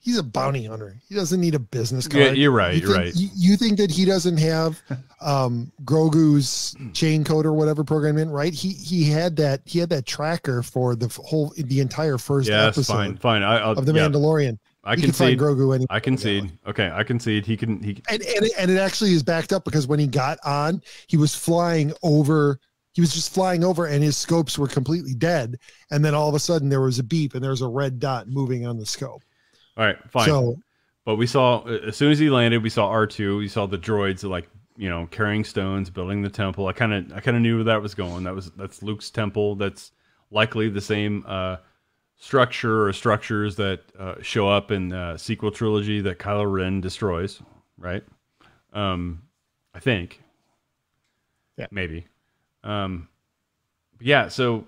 He's a bounty hunter. He doesn't need a business card. Yeah, you're right, You you're think- right. You, you think that he doesn't have *laughs* um Grogu's chain code or whatever program in, right? He he had that he had that tracker for the whole the entire first Yes, episode fine, fine. I, I'll, of the yeah, Mandalorian. I he can find concede. Grogu. I concede. Okay, I concede. He can. He. and and it, and it actually is backed up because when he got on, he was flying over. He was just flying over, and his scopes were completely dead. And then all of a sudden, there was a beep, and there was a red dot moving on the scope. All right, fine. So but we saw as soon as he landed, we saw R two. We saw the droids like you know carrying stones, building the temple. I kind of I kind of knew where that was going. That was that's Luke's temple. That's likely the same uh, structure or structures that uh, show up in the sequel trilogy that Kylo Ren destroys. Right. Um, I think. Yeah. Maybe. Um, yeah. So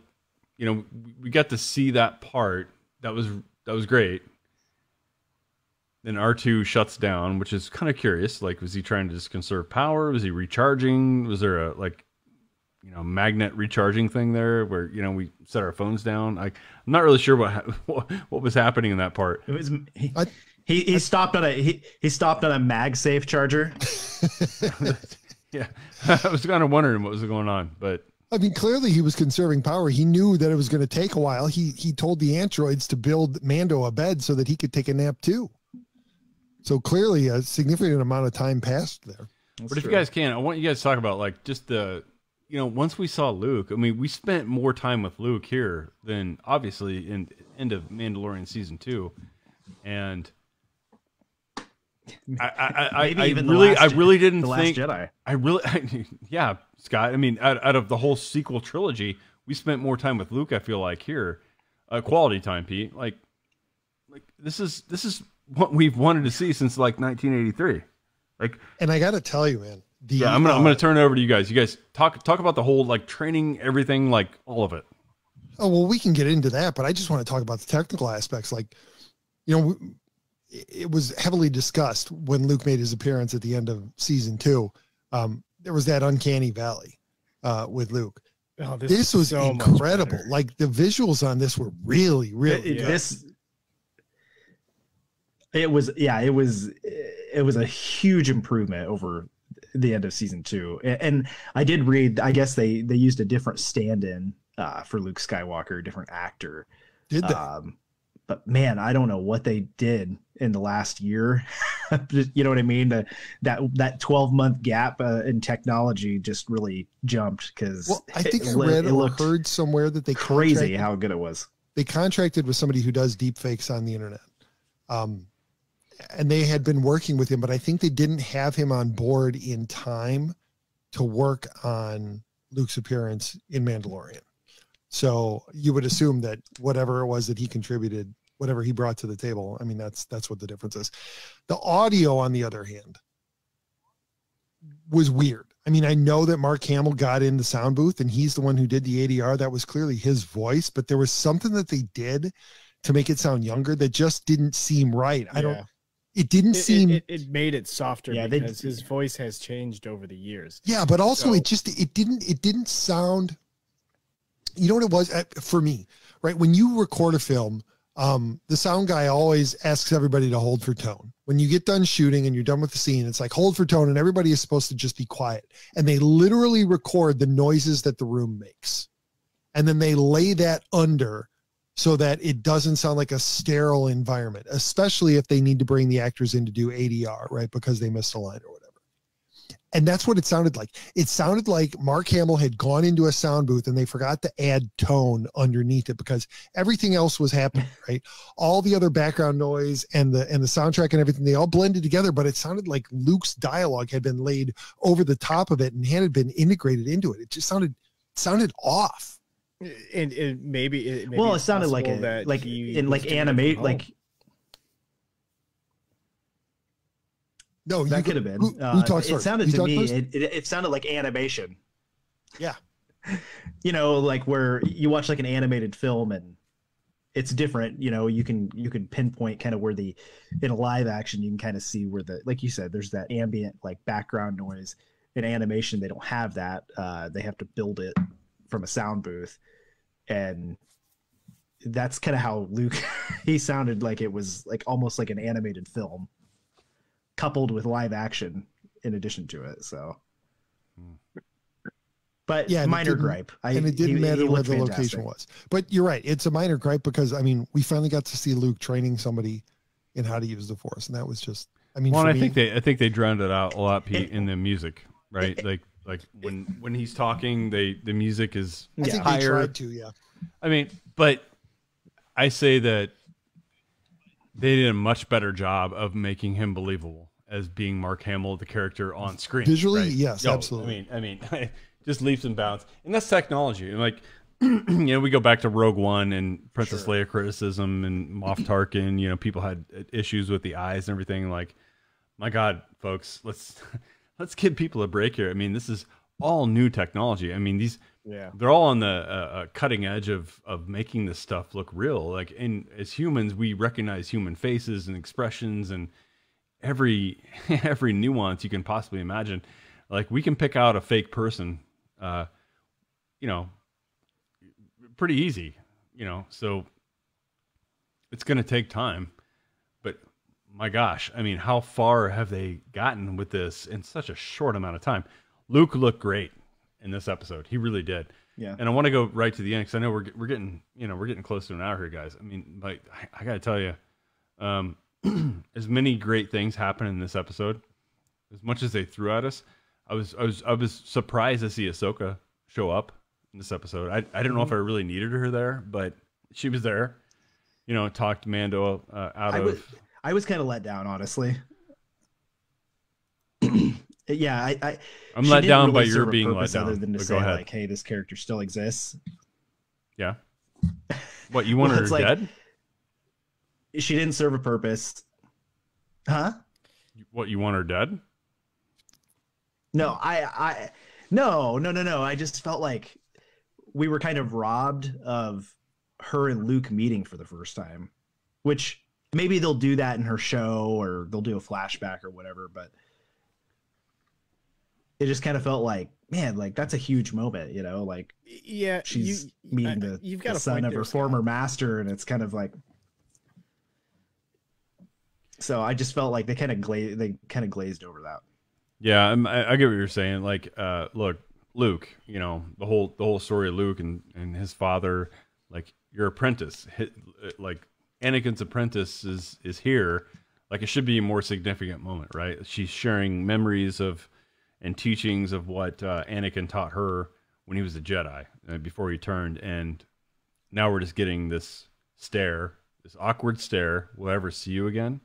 you know we- we got to see that part. That was that was great. Then R2 shuts down, which is kind of curious. Like, was he trying to just conserve power? Was he recharging? Was there a, like, you know magnet recharging thing there, where you know we set our phones down. I, I'm not really sure what ha- *laughs* what, what was happening in that part. It was he, he, he stopped on a he, he stopped on a MagSafe charger. *laughs* *laughs* yeah, I was kind of wondering what was going on, but I mean, clearly he was conserving power. He knew that it was going to take a while. He he told the androids to build Mando a bed so that he could take a nap too. So clearly, a significant amount of time passed there. but if you guys can, I want you guys to talk about like just the, you know, once we saw Luke. I mean, we spent more time with Luke here than obviously in end of Mandalorian season two, and I, I, I, *laughs* I even really, last- I really didn't the Last think. Jedi. I really, *laughs* yeah, Scott. I mean, out, out of the whole sequel trilogy, we spent more time with Luke. I feel like here, uh, quality time, Pete. Like, like this is this is what we've wanted to see since like 1983. Like, And I got to tell you, man, the, yeah, I'm gonna I'm uh, gonna turn it over to you guys. You guys talk talk about the whole like training, everything, like all of it. Oh well, we can get into that, but I just want to talk about the technical aspects. Like, you know, it was heavily discussed when Luke made his appearance at the end of season two. Um, there was that uncanny valley uh, with Luke. Oh, this, this was so incredible. Like the visuals on this were really, really It- good. This it was yeah it was it was a huge improvement over the end of season two. And i did read i guess they they used a different stand-in uh, for luke skywalker a different actor. Did they? um, but man i don't know what they did in the last year. *laughs* You know what i mean? The, that that 12 month gap uh, in technology just really jumped because well, I think I it, read it or heard somewhere that they crazy how good it was. they contracted with somebody who does deep fakes on the internet. Um, and they had been working with him, but I think they didn't have him on board in time to work on Luke's appearance in Mandalorian. So you would assume that whatever it was that he contributed, whatever he brought to the table, I mean, that's that's what the difference is. The audio, on the other hand, was weird. I mean, I know that Mark Hamill got in the sound booth and he's the one who did the ADR. That was clearly his voice, but there was something that they did to make it sound younger that just didn't seem right. I don't. Yeah. It didn't It, it- seem. it, it made it softer Yeah, they- because his voice has changed over the years. yeah, but also So- it just it didn't it didn't sound. You know what it was Uh, for me, right? When you record a film, um, the sound guy always asks everybody to hold for tone. When you get done shooting and you're done with the scene, it's like hold for tone, and everybody is supposed to just be quiet. And they literally record the noises that the room makes, and then they lay that under so that it doesn't sound like a sterile environment, especially if they need to bring the actors in to do ADR, right? Because they missed a line or whatever. And that's what it sounded like. It sounded like Mark Hamill had gone into a sound booth and they forgot to add tone underneath it because everything else was happening, *laughs* right? All the other background noise and the and the soundtrack and everything, they all blended together, but it sounded like Luke's dialogue had been laid over the top of it and had been integrated into it. It just sounded sounded off. And it maybe it, maybe well, it it's sounded like possible a that like in like animate like. No, that you could have been. Who, who Uh, talks it first? sounded You to me it, it, it sounded like animation. Yeah. *laughs* You know, like where you watch like an animated film and it's different. You know, you can you can pinpoint kind of where the in a live action you can kind of see where the like you said there's that ambient like background noise. In animation, they don't have that. Uh, they have to build it from a sound booth, and that's kind of how Luke *laughs* he sounded like it was like almost like an animated film coupled with live action in addition to it so but Yeah, minor gripe I, and it didn't he- he matter where the fantastic. location was. But you're right; it's a minor gripe because I mean, we finally got to see Luke training somebody in how to use the Force, and that was just. I mean, well, for and I me, think they I think they drowned it out a lot, Pete, in the music, right? *laughs* Like like when when he's talking, they the music is I think they higher. tried to, yeah. I mean, but I say that they did a much better job of making him believable as being Mark Hamill, the character on screen. Visually, right? yes, Yo, absolutely. I mean, I mean, *laughs* just leaps and bounds, and that's technology. And like, *clears throat* you know, we go back to Rogue One and Princess Leia criticism and Moff *clears throat* Tarkin. You know, people had issues with the eyes and everything. Like, my God, folks, let's let's give people a break here. I mean, this is all new technology. I mean, these Yeah. they're all on the uh, uh, cutting edge of of making this stuff look real. Like, and as humans, we recognize human faces and expressions and every *laughs* every nuance you can possibly imagine. Like, we can pick out a fake person uh, you know, pretty easy, you know. So it's going to take time, my gosh, I mean, how far have they gotten with this in such a short amount of time? Luke looked great in this episode. He really did. Yeah. And I want to go right to the end because I know we're we're getting you know we're getting close to an hour here, guys. I mean, like I, I got to tell you, um, *clears throat* as many great things happen in this episode, as much as they threw at us, I was I was I was surprised to see Ahsoka show up in this episode. I I didn't know if I really needed her there, but she was there. You know, talked Mando uh, out I of. was I was kind of let down, honestly. *clears throat* yeah, I, I I'm let down by your being let purpose Other than to but say go ahead. like, hey, this character still exists. Yeah. *laughs* What you want Well, her like- dead? She didn't serve a purpose. Huh? What you want her dead? No, I, I, no, no, no, no. I just felt like we were kind of robbed of her and Luke meeting for the first time, which maybe they'll do that in her show or they'll do a flashback or whatever. But it just kind of felt like, man, like that's a huge moment, you know, like yeah, she's you- meeting I- the, you've got a son of her Scott. former master, and it's kind of like. So I just felt like they kind of gla- they kind of glazed over that. Yeah, I'm, I, I get what you're saying. Like, uh, look, Luke, you know the whole the whole story of Luke and and his father. Like, your apprentice, hit, like Anakin's apprentice is is here. Like, it should be a more significant moment, right? She's sharing memories of and teachings of what uh, Anakin taught her when he was a Jedi uh, before he turned, and now we're just getting this stare, this awkward stare. Will I ever see you again?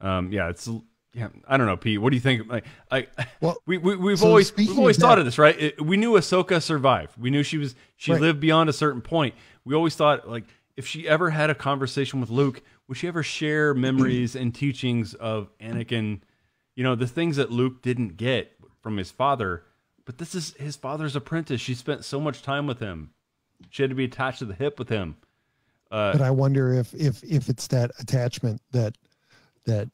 Um, yeah, it's yeah. I don't know, Pete. What do you think? Like, I well, we, we we've so always we've always of thought that- of this, right? It- we knew Ahsoka survived. We knew she was she Right. lived beyond a certain point. We always thought like if she ever had a conversation with Luke, would she ever share *clears throat* memories and teachings of Anakin? You know, the things that Luke didn't get from his father. But this is his father's apprentice. She spent so much time with him. She had to be attached to the hip with him. Uh, but I wonder if if if it's that attachment that that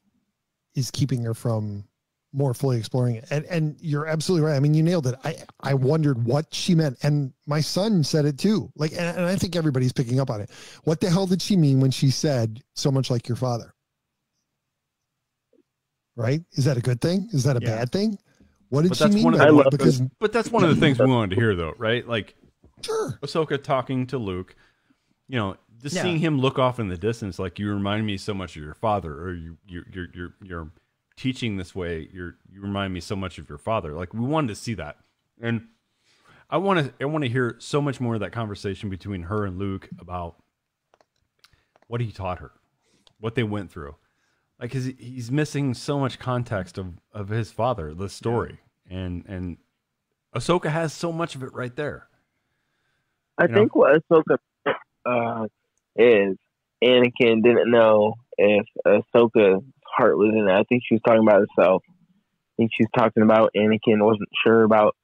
is keeping her from more fully exploring it. And and you're absolutely right. I mean, you nailed it. I I wondered what she meant, and my son said it too. Like, and, and I think everybody's picking up on it. What the hell did she mean when she said so much like your father? Right? Is that a good thing? Is that a Yeah. bad thing? What did but she that's mean? one of by the that? because but that's one of the things we wanted to hear though, right? Like sure. Ahsoka talking to Luke, you know, just Yeah. seeing him look off in the distance, like you remind me so much of your father, or you you you're you're you're teaching this way, you're you remind me so much of your father. Like we wanted to see that. And I want to I want to hear so much more of that conversation between her and Luke about what he taught her, what they went through. Like he's missing so much context of of his father, the story. And and Ahsoka has so much of it right there. I You know? think what Ahsoka uh, is, Anakin didn't know if Ahsoka's heart was in it. I think she was talking about herself. I think she was talking about Anakin wasn't sure about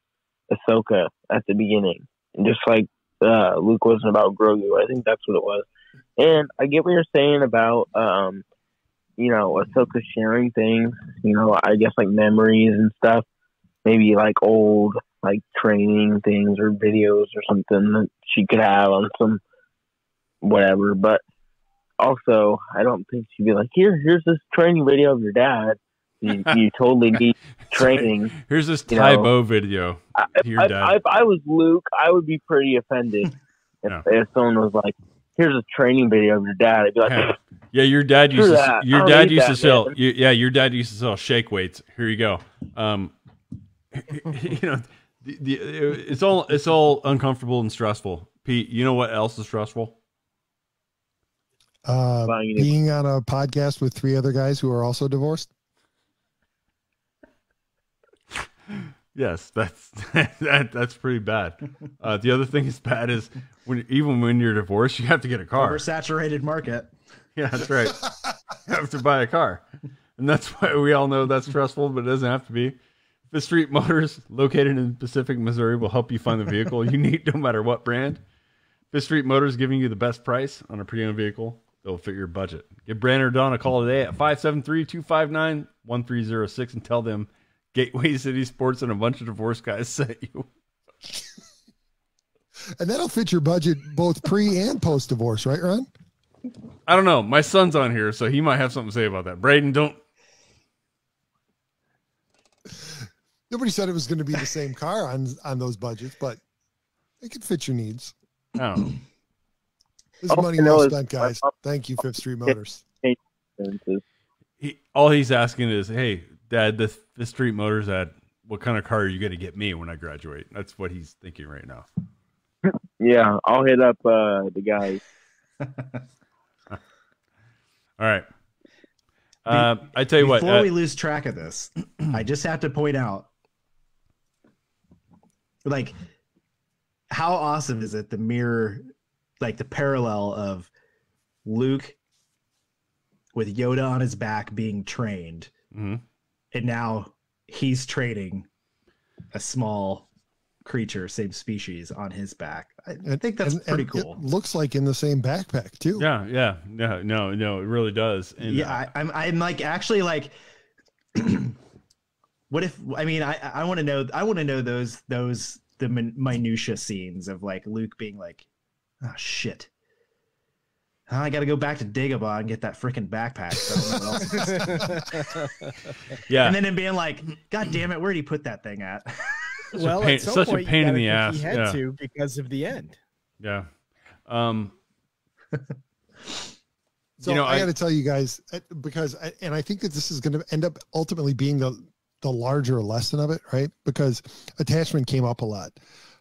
Ahsoka at the beginning. And just like uh, Luke wasn't about Grogu. I think that's what it was. And I get what you're saying about, um, you know, Ahsoka sharing things, you know, I guess like memories and stuff. Maybe like old, like training things or videos or something that she could have on some whatever. But also, I don't think she'd be like, here, here's this training video of your dad. You, *laughs* you totally need training. *laughs* Here's this. Tybo video. I- your If, dad. if I was Luke, I would be pretty offended *laughs* if, if someone was like, "Here's a training video of your dad." I'd be like, Yeah. Yeah, your dad used to. Your dad used that, to sell. You, yeah, your dad used to sell shake weights. Here you go. Um, you know, the, the, it's all it's all uncomfortable and stressful. Pete, you know what else is stressful? Uh, being on a podcast with three other guys who are also divorced. Yes, that's *laughs* that, that's pretty bad. Uh, the other thing is bad is when even when you're divorced, you have to get a car. Oversaturated market. Yeah, that's right. you have to buy a car. And that's why we all know that's stressful, but it doesn't have to be. Fifth Street Motors, located in Pacific, Missouri, will help you find the vehicle you need no matter what brand. Fifth Street Motors giving you the best price on a pre-owned vehicle will fit your budget. Give Brandon or Don a call today at 573-259-1306 and tell them Gateway City Sports and a bunch of divorce guys *laughs* sent you. And that'll fit your budget both pre and post divorce, right, Ron? I don't know. My son's on here, so he might have something to say about that. Braden, don't. Nobody said it was going to be the same car on on those budgets, but it could fit your needs. I don't know. This is All money I well is spent, guys. Thank you, Fifth Street *laughs* Motors. He, all he's asking is, "Hey, Dad, the the Street Motors ad. What kind of car are you going to get me when I graduate?" That's what he's thinking right now. *laughs* Yeah, I'll hit up uh, the guys. *laughs* All right. Uh, I tell you what. Before uh, we lose track of this, *clears throat* I just have to point out, like, how awesome is it the mirror, like the parallel of Luke with Yoda on his back being trained, Mhm. and now he's training a small creature, same species, on his back. I, I think that's And- pretty and cool. It looks like in the same backpack too. Yeah, yeah, yeah. No, no, it really does. And, yeah, uh, I, I'm I'm like actually like *clears throat* what if I mean I I want to know I want to know those those the min, minutia scenes of like Luke being like oh shit I got to go back to Dagobah and get that freaking backpack. So I don't know what else it is. *laughs* Yeah. and then him being like, "God damn it, where'd he put that thing at?" *laughs* Such a well, pain- at some such a point, you pain in the think ass, He had yeah. to because of the end. yeah. Um, So You know, I, I- got to tell you guys uh, because, I, and I think that this is going to end up ultimately being the the larger lesson of it, right? Because attachment came up a lot,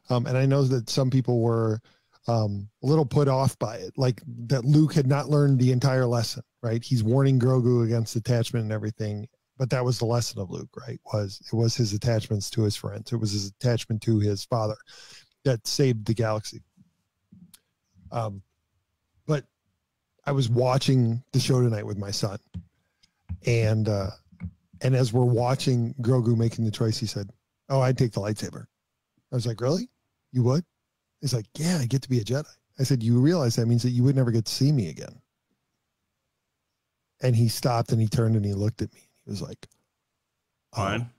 um, and I know that some people were um, a little put off by it, like that Luke had not learned the entire lesson, right? He's warning Grogu against attachment and everything, but that was the lesson of Luke, right? Was it was his attachments to his friends, it was his attachment to his father that saved the galaxy. Um, but I was watching the show tonight with my son, and uh, and as we're watching Grogu making the choice, he said, "Oh, I'd take the lightsaber." I was like, "Really? You would?" He's like, "Yeah, I get to be a Jedi." I said, "You realize that means that you would never get to see me again." And he stopped and he turned and he looked at me. He was like, oh, fine.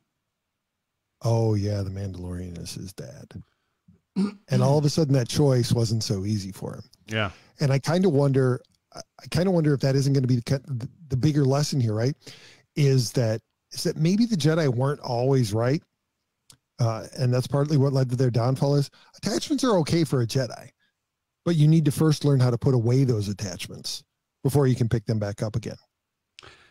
"Oh yeah, the Mandalorian is his dad." and all of a sudden, that choice wasn't so easy for him. Yeah. And I kind of wonder, I kind of wonder if that isn't going to be the, the bigger lesson here, right? Is that is that maybe the Jedi weren't always right, uh, and that's partly what led to their downfall. Is attachments are okay for a Jedi, but you need to first learn how to put away those attachments before you can pick them back up again.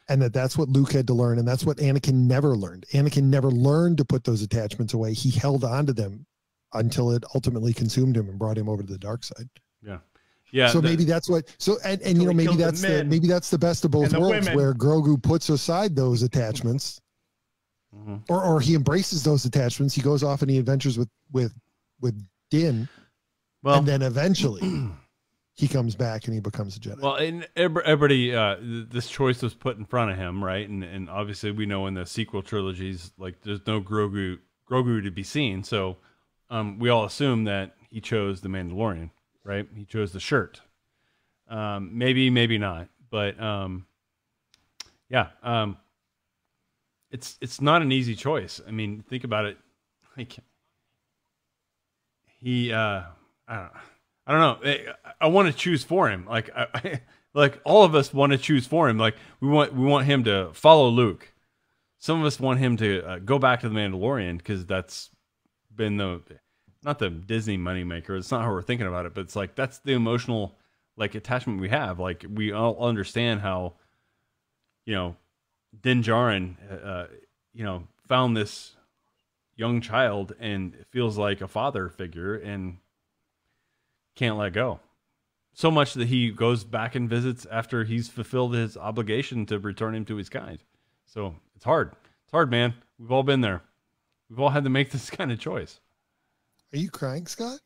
And that that's what Luke had to learn, and that's what Anakin never learned. Anakin never learned to put those attachments away. He held on to them until it ultimately consumed him and brought him over to the dark side Yeah. Yeah. so the- maybe that's what so and, and you know maybe killed the that's the, maybe that's the best of both worlds women. where grogu puts aside those attachments Mhm. or or he embraces those attachments he goes off and he adventures with with with din well, and then eventually *clears throat* he comes back and he becomes a jedi Well, and everybody, uh, this choice was put in front of him, right? And and obviously we know in the sequel trilogies, like there's no Grogu Grogu to be seen, so um, we all assume that he chose the Mandalorian, right? He chose the shirt. Um, maybe, maybe not, but um, yeah, um, it's it's not an easy choice. I mean, think about it. Like he, uh, I don't, I don't know. I, I want to choose for him. Like, I, I, *laughs* like all of us want to choose for him. Like we want, we want him to follow Luke. Some of us want him to uh, go back to the Mandalorian because that's been the, not the Disney moneymaker. It's not how we're thinking about it, but it's like that's the emotional like attachment we have. Like we all understand how, you know, Din Djarin, uh, you know, found this young child and feels like a father figure and can't let go. So much that he goes back and visits after he's fulfilled his obligation to return him to his kind. So it's hard. It's hard, man. We've all been there. We've all had to make *laughs* this kind of choice. are you crying scott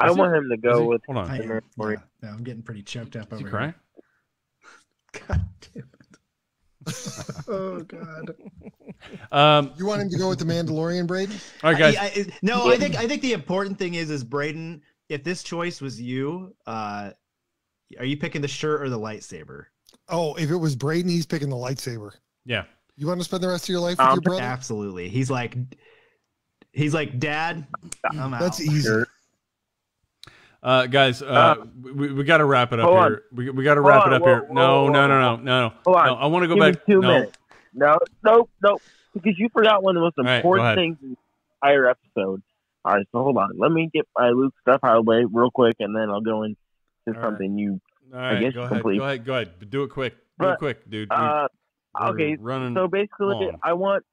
I Is want he- him to go with Hold on. i'm yeah, no, I'm getting pretty choked up Is he over crying? here. *laughs* God damn it. *laughs* oh God. Um, you want him to go with the mandalorian braden all right, guys. I, I, no, I think I think the important thing is is Braden. If this choice was you, uh, are you picking the shirt or the lightsaber? oh if it was braden he's picking the lightsaber yeah. you want to spend the rest of your life with Um, your brother Absolutely. He's like, he's like, Dad, I'm out. that's easy Sure. Uh, guys, uh, Uh, we, we got to wrap it up hold on. here. We, we got to wrap on, it up whoa, here. whoa, No, whoa, no, no, no, no, no. Hold on. No, I want to go Give back. two no. minutes. No, nope, nope. Because you forgot one of the most All right, important things in the entire episode. All right, so hold on. Let me get my Luke stuff out of the way real quick, and then I'll go into right. something you, All I right, guess, go ahead. complete. Go ahead. Go ahead. Do it quick. Do it quick, dude. Uh, okay, running so basically, long. I want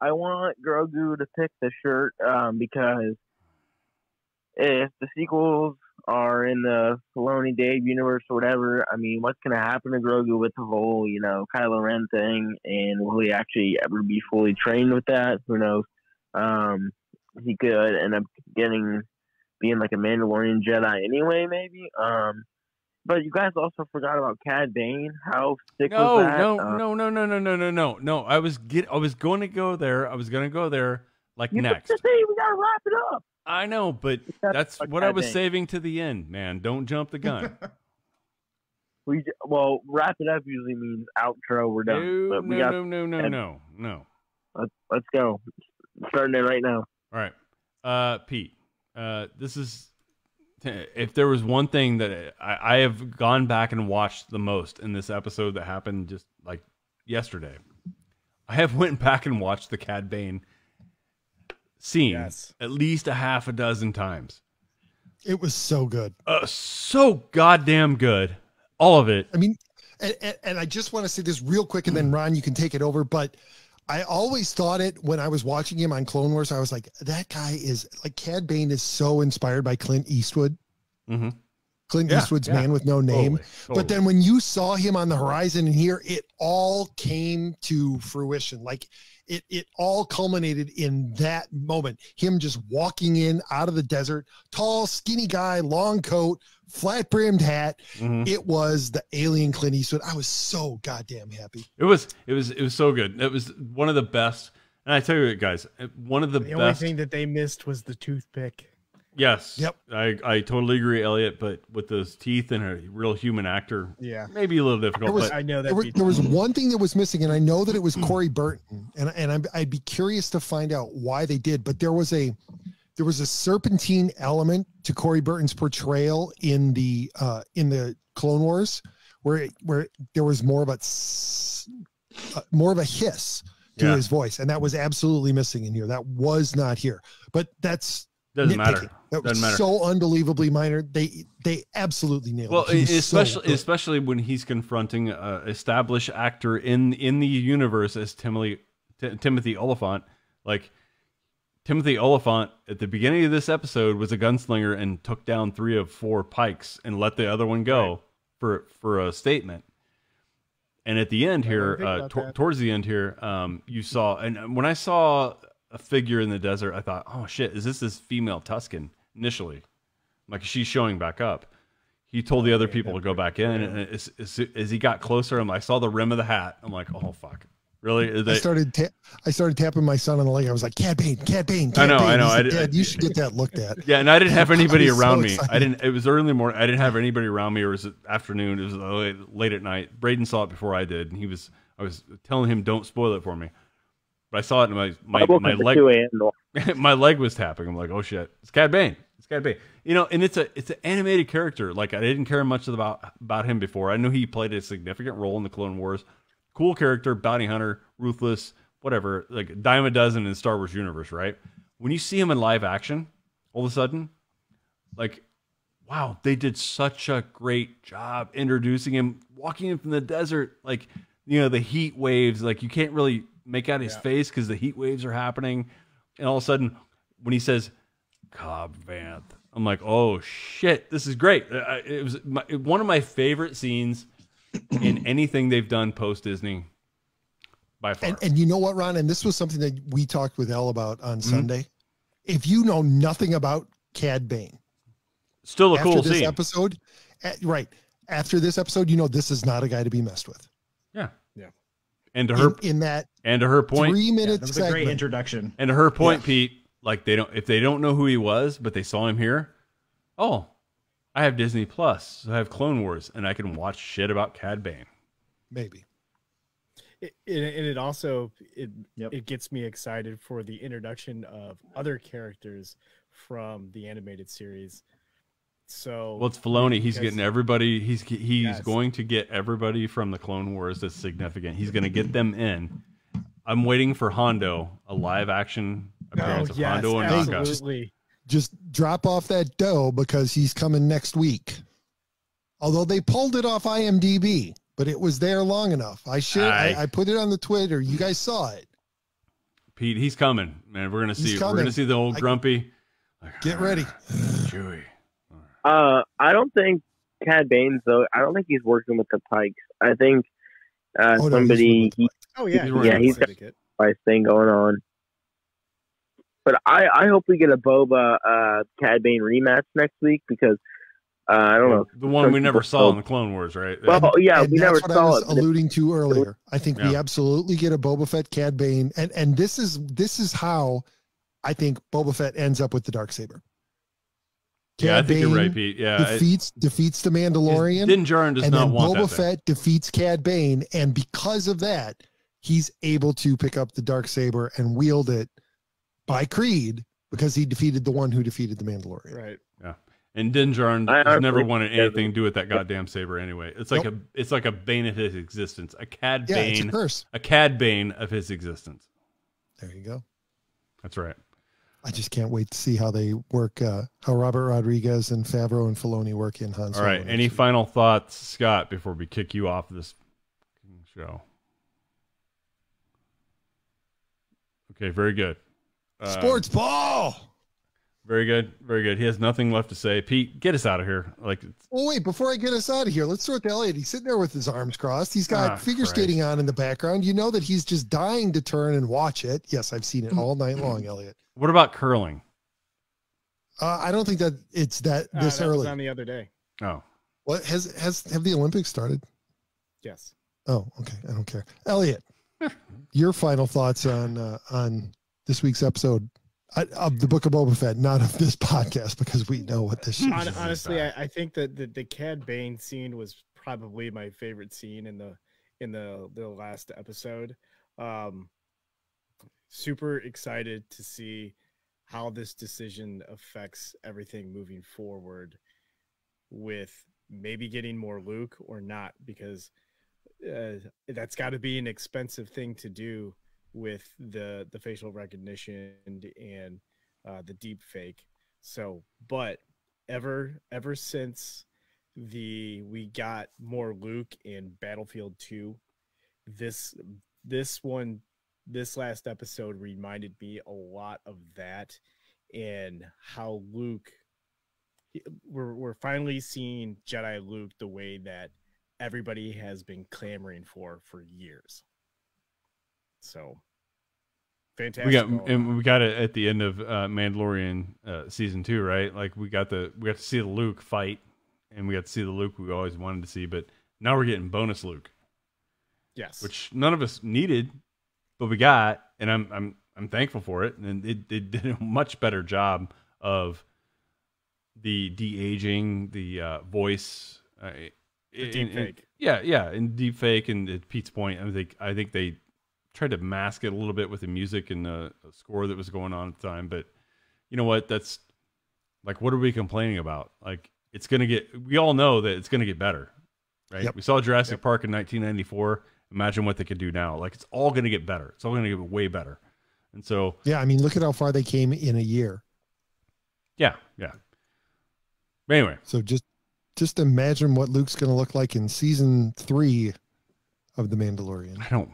I want Grogu to pick the shirt um, because if the sequels are in the Filoni Dave universe or whatever, I mean, what's going to happen to Grogu with the whole, you know, Kylo Ren thing, and will he actually ever be fully trained with that? Who knows? Um, he could end up getting being like a Mandalorian Jedi anyway, maybe. Um, but you guys also forgot about Cad Bane. How sick No, was that? no, Uh, no, no, no, no, no, no, no, no. I was get. I was going to go there. I was going to go there. Like You next. Say, we gotta wrap it up. I know, but That's that's what what I I was think. saving to the end, man. Don't jump the gun. *laughs* We j- well, wrap it up usually means outro. We're done. no, but we no, got no, no, no, no, no. Let's let's go. Starting it right now. All right, uh, Pete. Uh, this is if there was one thing that I, I have gone back and watched the most in this episode that happened just like yesterday. I have *laughs* went back and watched the Cad Bane scene at least a half a dozen times. It was so good. Uh, so goddamn good. All of it. I mean, and, and, and I just want to say this real quick, and then Ron, you can take it over. But I always thought it when I was watching him on Clone Wars. I was like, that guy is like Cad Bane is so inspired by Clint Eastwood. Mm-hmm. Clint Yeah, Eastwood's yeah. Man with No Name. Totally, But then when you saw him on the horizon and here, it all came to fruition. Like it, it all culminated in that moment. Him just walking in out of the desert, tall, skinny guy, long coat, flat brimmed hat. Mhm. It was the alien Clint Eastwood. I was so goddamn happy. It was it was it was so good. It was one of the best. And I tell you what, guys, one of the, The only thing that they missed was the toothpick. Yes. Yep. I I totally agree, Elliot. But with those teeth and a real human actor, Yeah. maybe a little difficult. There was, but there, was, there was one thing that was missing, and I know that it was Corey Burton, and and I'm, I'd be curious to find out why they did. But there was a there was a serpentine element to Corey Burton's portrayal in the uh, in the Clone Wars, where it, where there was more of a s- uh, more of a hiss to Yeah. his voice, and that was absolutely missing in here. That was not here, but that's Doesn't matter. That was Doesn't matter. so unbelievably minor. They they absolutely nailed well, it. He was so especially especially when he's confronting a established actor in in the universe as Timothy T- Timothy Olyphant, like. Timothy Olyphant at the beginning of this episode was a gunslinger and took down three of four Pykes and let the other one go for for a statement. And at the end here, uh, about tor- that. towards the end here, um, you saw, and when I saw a figure in the desert, I thought, "Oh shit, is this this female Tusken?" Initially, like she's showing back up. He told the other people to go back in, and as, as, as he got closer, I'm, I saw the rim of the hat. I'm like, "Oh fuck, really?" Is I started ta- I started tapping my son on the leg. I was like, "Cad Bane, Cad Bane, Cad I know, Bane. I know, He's I did- dad. You should get that looked at." Yeah, and I didn't have anybody *laughs* I was so around me. I didn't. It was early morning. I didn't have anybody around me, or it was afternoon. It was late, late at night. Braden saw it before I did, and he was. I was telling him, "Don't spoil it for me." But I saw it, and my my, my leg *laughs* my leg was tapping. I'm like, "Oh shit, it's Cad Bane." It's Cad Bane. You know, and it's a it's an animated character. Like I didn't care much about about him before. I knew he played a significant role in the Clone Wars. Cool character, bounty hunter, ruthless, whatever. Like dime a dozen in the Star Wars universe, right? When you see him in live action, all of a sudden, like wow, they did such a great job introducing him, walking in from the desert, like you know the heat waves, like you can't really make out his face because the heat waves are happening, and all of a sudden when he says Cobb Vanth, I'm like, oh shit, this is great. Uh, It was my, one of my favorite scenes *clears throat* in anything they've done post Disney by far. And and you know what, Ron? And this was something that we talked with Elle about on Mm-hmm. Sunday. If you know nothing about Cad Bane, Still a after cool this scene. episode, eh, right? After this episode, you know this is not a guy to be messed with. Yeah, yeah. And to her in, in that and to her point, three minute that was a great introduction. And to her point, Pete, like they don't if they don't know who he was, but they saw him here, oh, I have Disney Plus, so I have Clone Wars, and I can watch shit about Cad Bane. maybe. It, it, and it also it it gets me excited for the introduction of other characters from the animated series So Well, it's Filoni. He's getting everybody. He's he's Yes. going to get everybody from the Clone Wars that's significant. He's going to get them in. I'm waiting for Hondo, a live action oh, appearance Oh, of yes, Hondo and Naka. absolutely. Just drop off that dough because he's coming next week. Although they pulled it off IMDb, but it was there long enough. I should. Aye. I, I put it on the Twitter. You guys saw it. Pete, he's coming, man. We're gonna see. We're gonna see the old I- grumpy. Get ready. *sighs* Chewie. Uh, I don't think Cad Bane's though. I don't think he's working with the Pykes. I think uh, Oh, somebody. working he, Oh yeah, He's yeah, with he's got a thing going on. But I, I hope we get a Boba uh, Cad Bane rematch next week because uh, I don't know. The one we never saw in the Clone Wars, right? Well, yeah, and we that's never what I saw was it. alluding to earlier. I think we absolutely get a Boba Fett Cad Bane, and and this is this is how I think Boba Fett ends up with the dark saber. Yeah, I Cad think you're Bane right, Pete. Yeah, it- defeats defeats the Mandalorian. Din Djarin does and not then want Boba that thing. Fett defeats Cad Bane, and because of that, he's able to pick up the dark saber and wield it by Creed because he defeated the one who defeated the Mandalorian. Right. Yeah. And Din Djarin I has honestly never think wanted anything to do with that goddamn saber anyway. It's like Nope. a it's like a bane of his existence. A cad Yeah, it's a bane. curse. A cad bane of his existence. There you go. That's right. I just can't wait to see how they work, uh, how Robert Rodriguez and Favreau and Filoni work in Han All right. Any final thoughts, Scott, before we kick you off this show? Okay, very good. Uh, Sports ball. Very good. Very good. He has nothing left to say. Pete, get us out of here. Like it's- Well, wait, before I get us out of here, let's throw it to Elliot. He's sitting there with his arms crossed. He's got Ah, figure Christ. skating on in the background. You know that he's just dying to turn and watch it. Yes, I've seen it all night long, Elliot. what about curling? Uh, I don't think that it's that Uh, this that was early. on the other day. Oh. What has has have the Olympics started? Yes. Oh, okay. I don't care. Elliot, *laughs* your final thoughts on uh, on this week's episode of the Book of Boba Fett, not of this podcast, because we know what this shit is. honestly, I, I think that the, the Cad Bane scene was probably my favorite scene in the in the the last episode. Um, super excited to see how this decision affects everything moving forward with maybe getting more Luke or not because uh, that's got to be an expensive thing to do with the the facial recognition and, uh, the deep fake. So, but ever ever since the we got more Luke in Battlefront 2, this this one this last episode reminded me a lot of that and how Luke we're we're finally seeing Jedi Luke the way that everybody has been clamoring for for years. So fantastic. We got and we got it at the end of uh, Mandalorian uh, season two, right? Like we got the we got to see the Luke fight, and we got to see the Luke we always wanted to see. But now we're getting bonus Luke, Yes. which none of us needed, but we got, and I'm I'm I'm thankful for it. And it, it did a much better job of the de aging, the uh, voice, uh, The and- deep and- fake. yeah, yeah, and deep fake. And at Pete's point, I think I think they tried to mask it a little bit with the music and the score that was going on at the time. But you know what? That's like, what are we complaining about? Like, it's gonna get. We all know that it's gonna get better, right? Yep. We saw Jurassic Park in 1994. Imagine what they could do now. Like, it's all gonna get better. It's all gonna get way better. And so, Yeah, I mean, look at how far they came in a year. yeah, yeah. But anyway, So just just imagine what Luke's going to look like in season three of The Mandalorian. I don't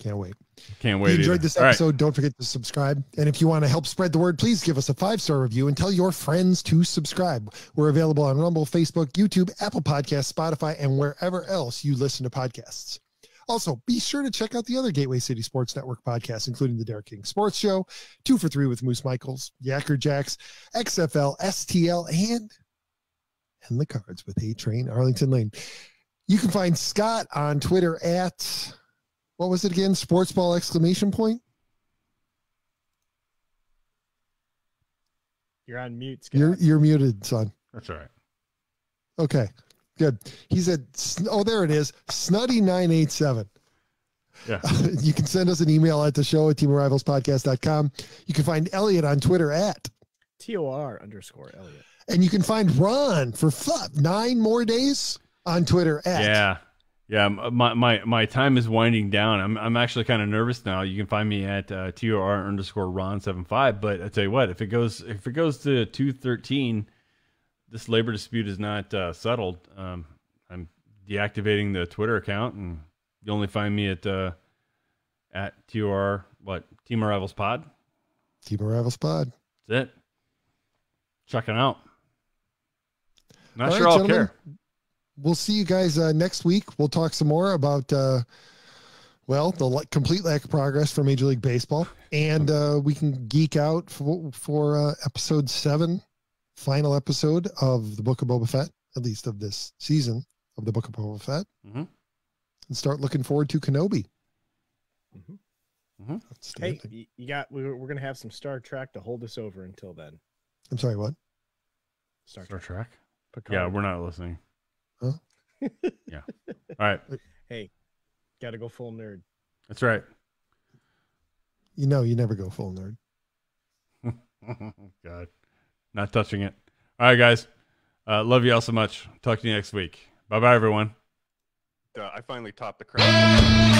Can't wait. can't wait. If you enjoyed either. this All right. episode, don't forget to subscribe. And if you want to help spread the word, please give us a five star review and tell your friends to subscribe. We're available on Rumble, Facebook, YouTube, Apple Podcasts, Spotify, and wherever else you listen to podcasts. Also, be sure to check out the other Gateway City Sports Network podcasts, including the Derek King Sports Show, Two for Three with Moose Michaels, Yacker Jacks, XFL, STL, and and the cards with A Train Arlington Lane. You can find Scott on Twitter at what was it again? Sports ball exclamation point. You're on mute, Scott. You're you're muted, son. That's all right. Okay, good. He said, "Oh, there it is, Snuddy nine eight seven. Yeah. *laughs* you can send us an email at the show at teamofrivalspodcast.com. You can find Elliot on Twitter at, T O R underscore Elliot. And you can find Ron for fuck nine more days on Twitter at Yeah. Yeah, my, my my time is winding down. I'm I'm actually kind of nervous now. You can find me at uh, tor underscore ron seven five. But I tell you what, if it goes if it goes to two thirteen, this labor dispute is not uh, settled. Um, I'm deactivating the Twitter account, and you only find me at uh, at tor what Team Rivals Pod. Team Rivals Pod. That's it. Check it out. Not All sure right, I'll care. We'll see you guys uh, next week. We'll talk some more about, uh, well, the li- complete lack of progress for Major League Baseball. And uh, we can geek out for, for uh, episode seven, final episode of the Book of Boba Fett, at least of this season of the Book of Boba Fett, Mhm. and start looking forward to Kenobi. Mm-hmm. Hey, Outstanding. y- you got. We're, we're gonna have some Star Trek to hold us over until then. I'm sorry, what? Star, Star Trek. Picard. Yeah, we're not listening. Huh? yeah. All right. Hey, got to go full nerd. That's right. You know, you never go full nerd. *laughs* God, not touching it. All right, guys. Uh, love you all so much. Talk to you next week. Bye bye, everyone. Uh, I finally topped the crowd.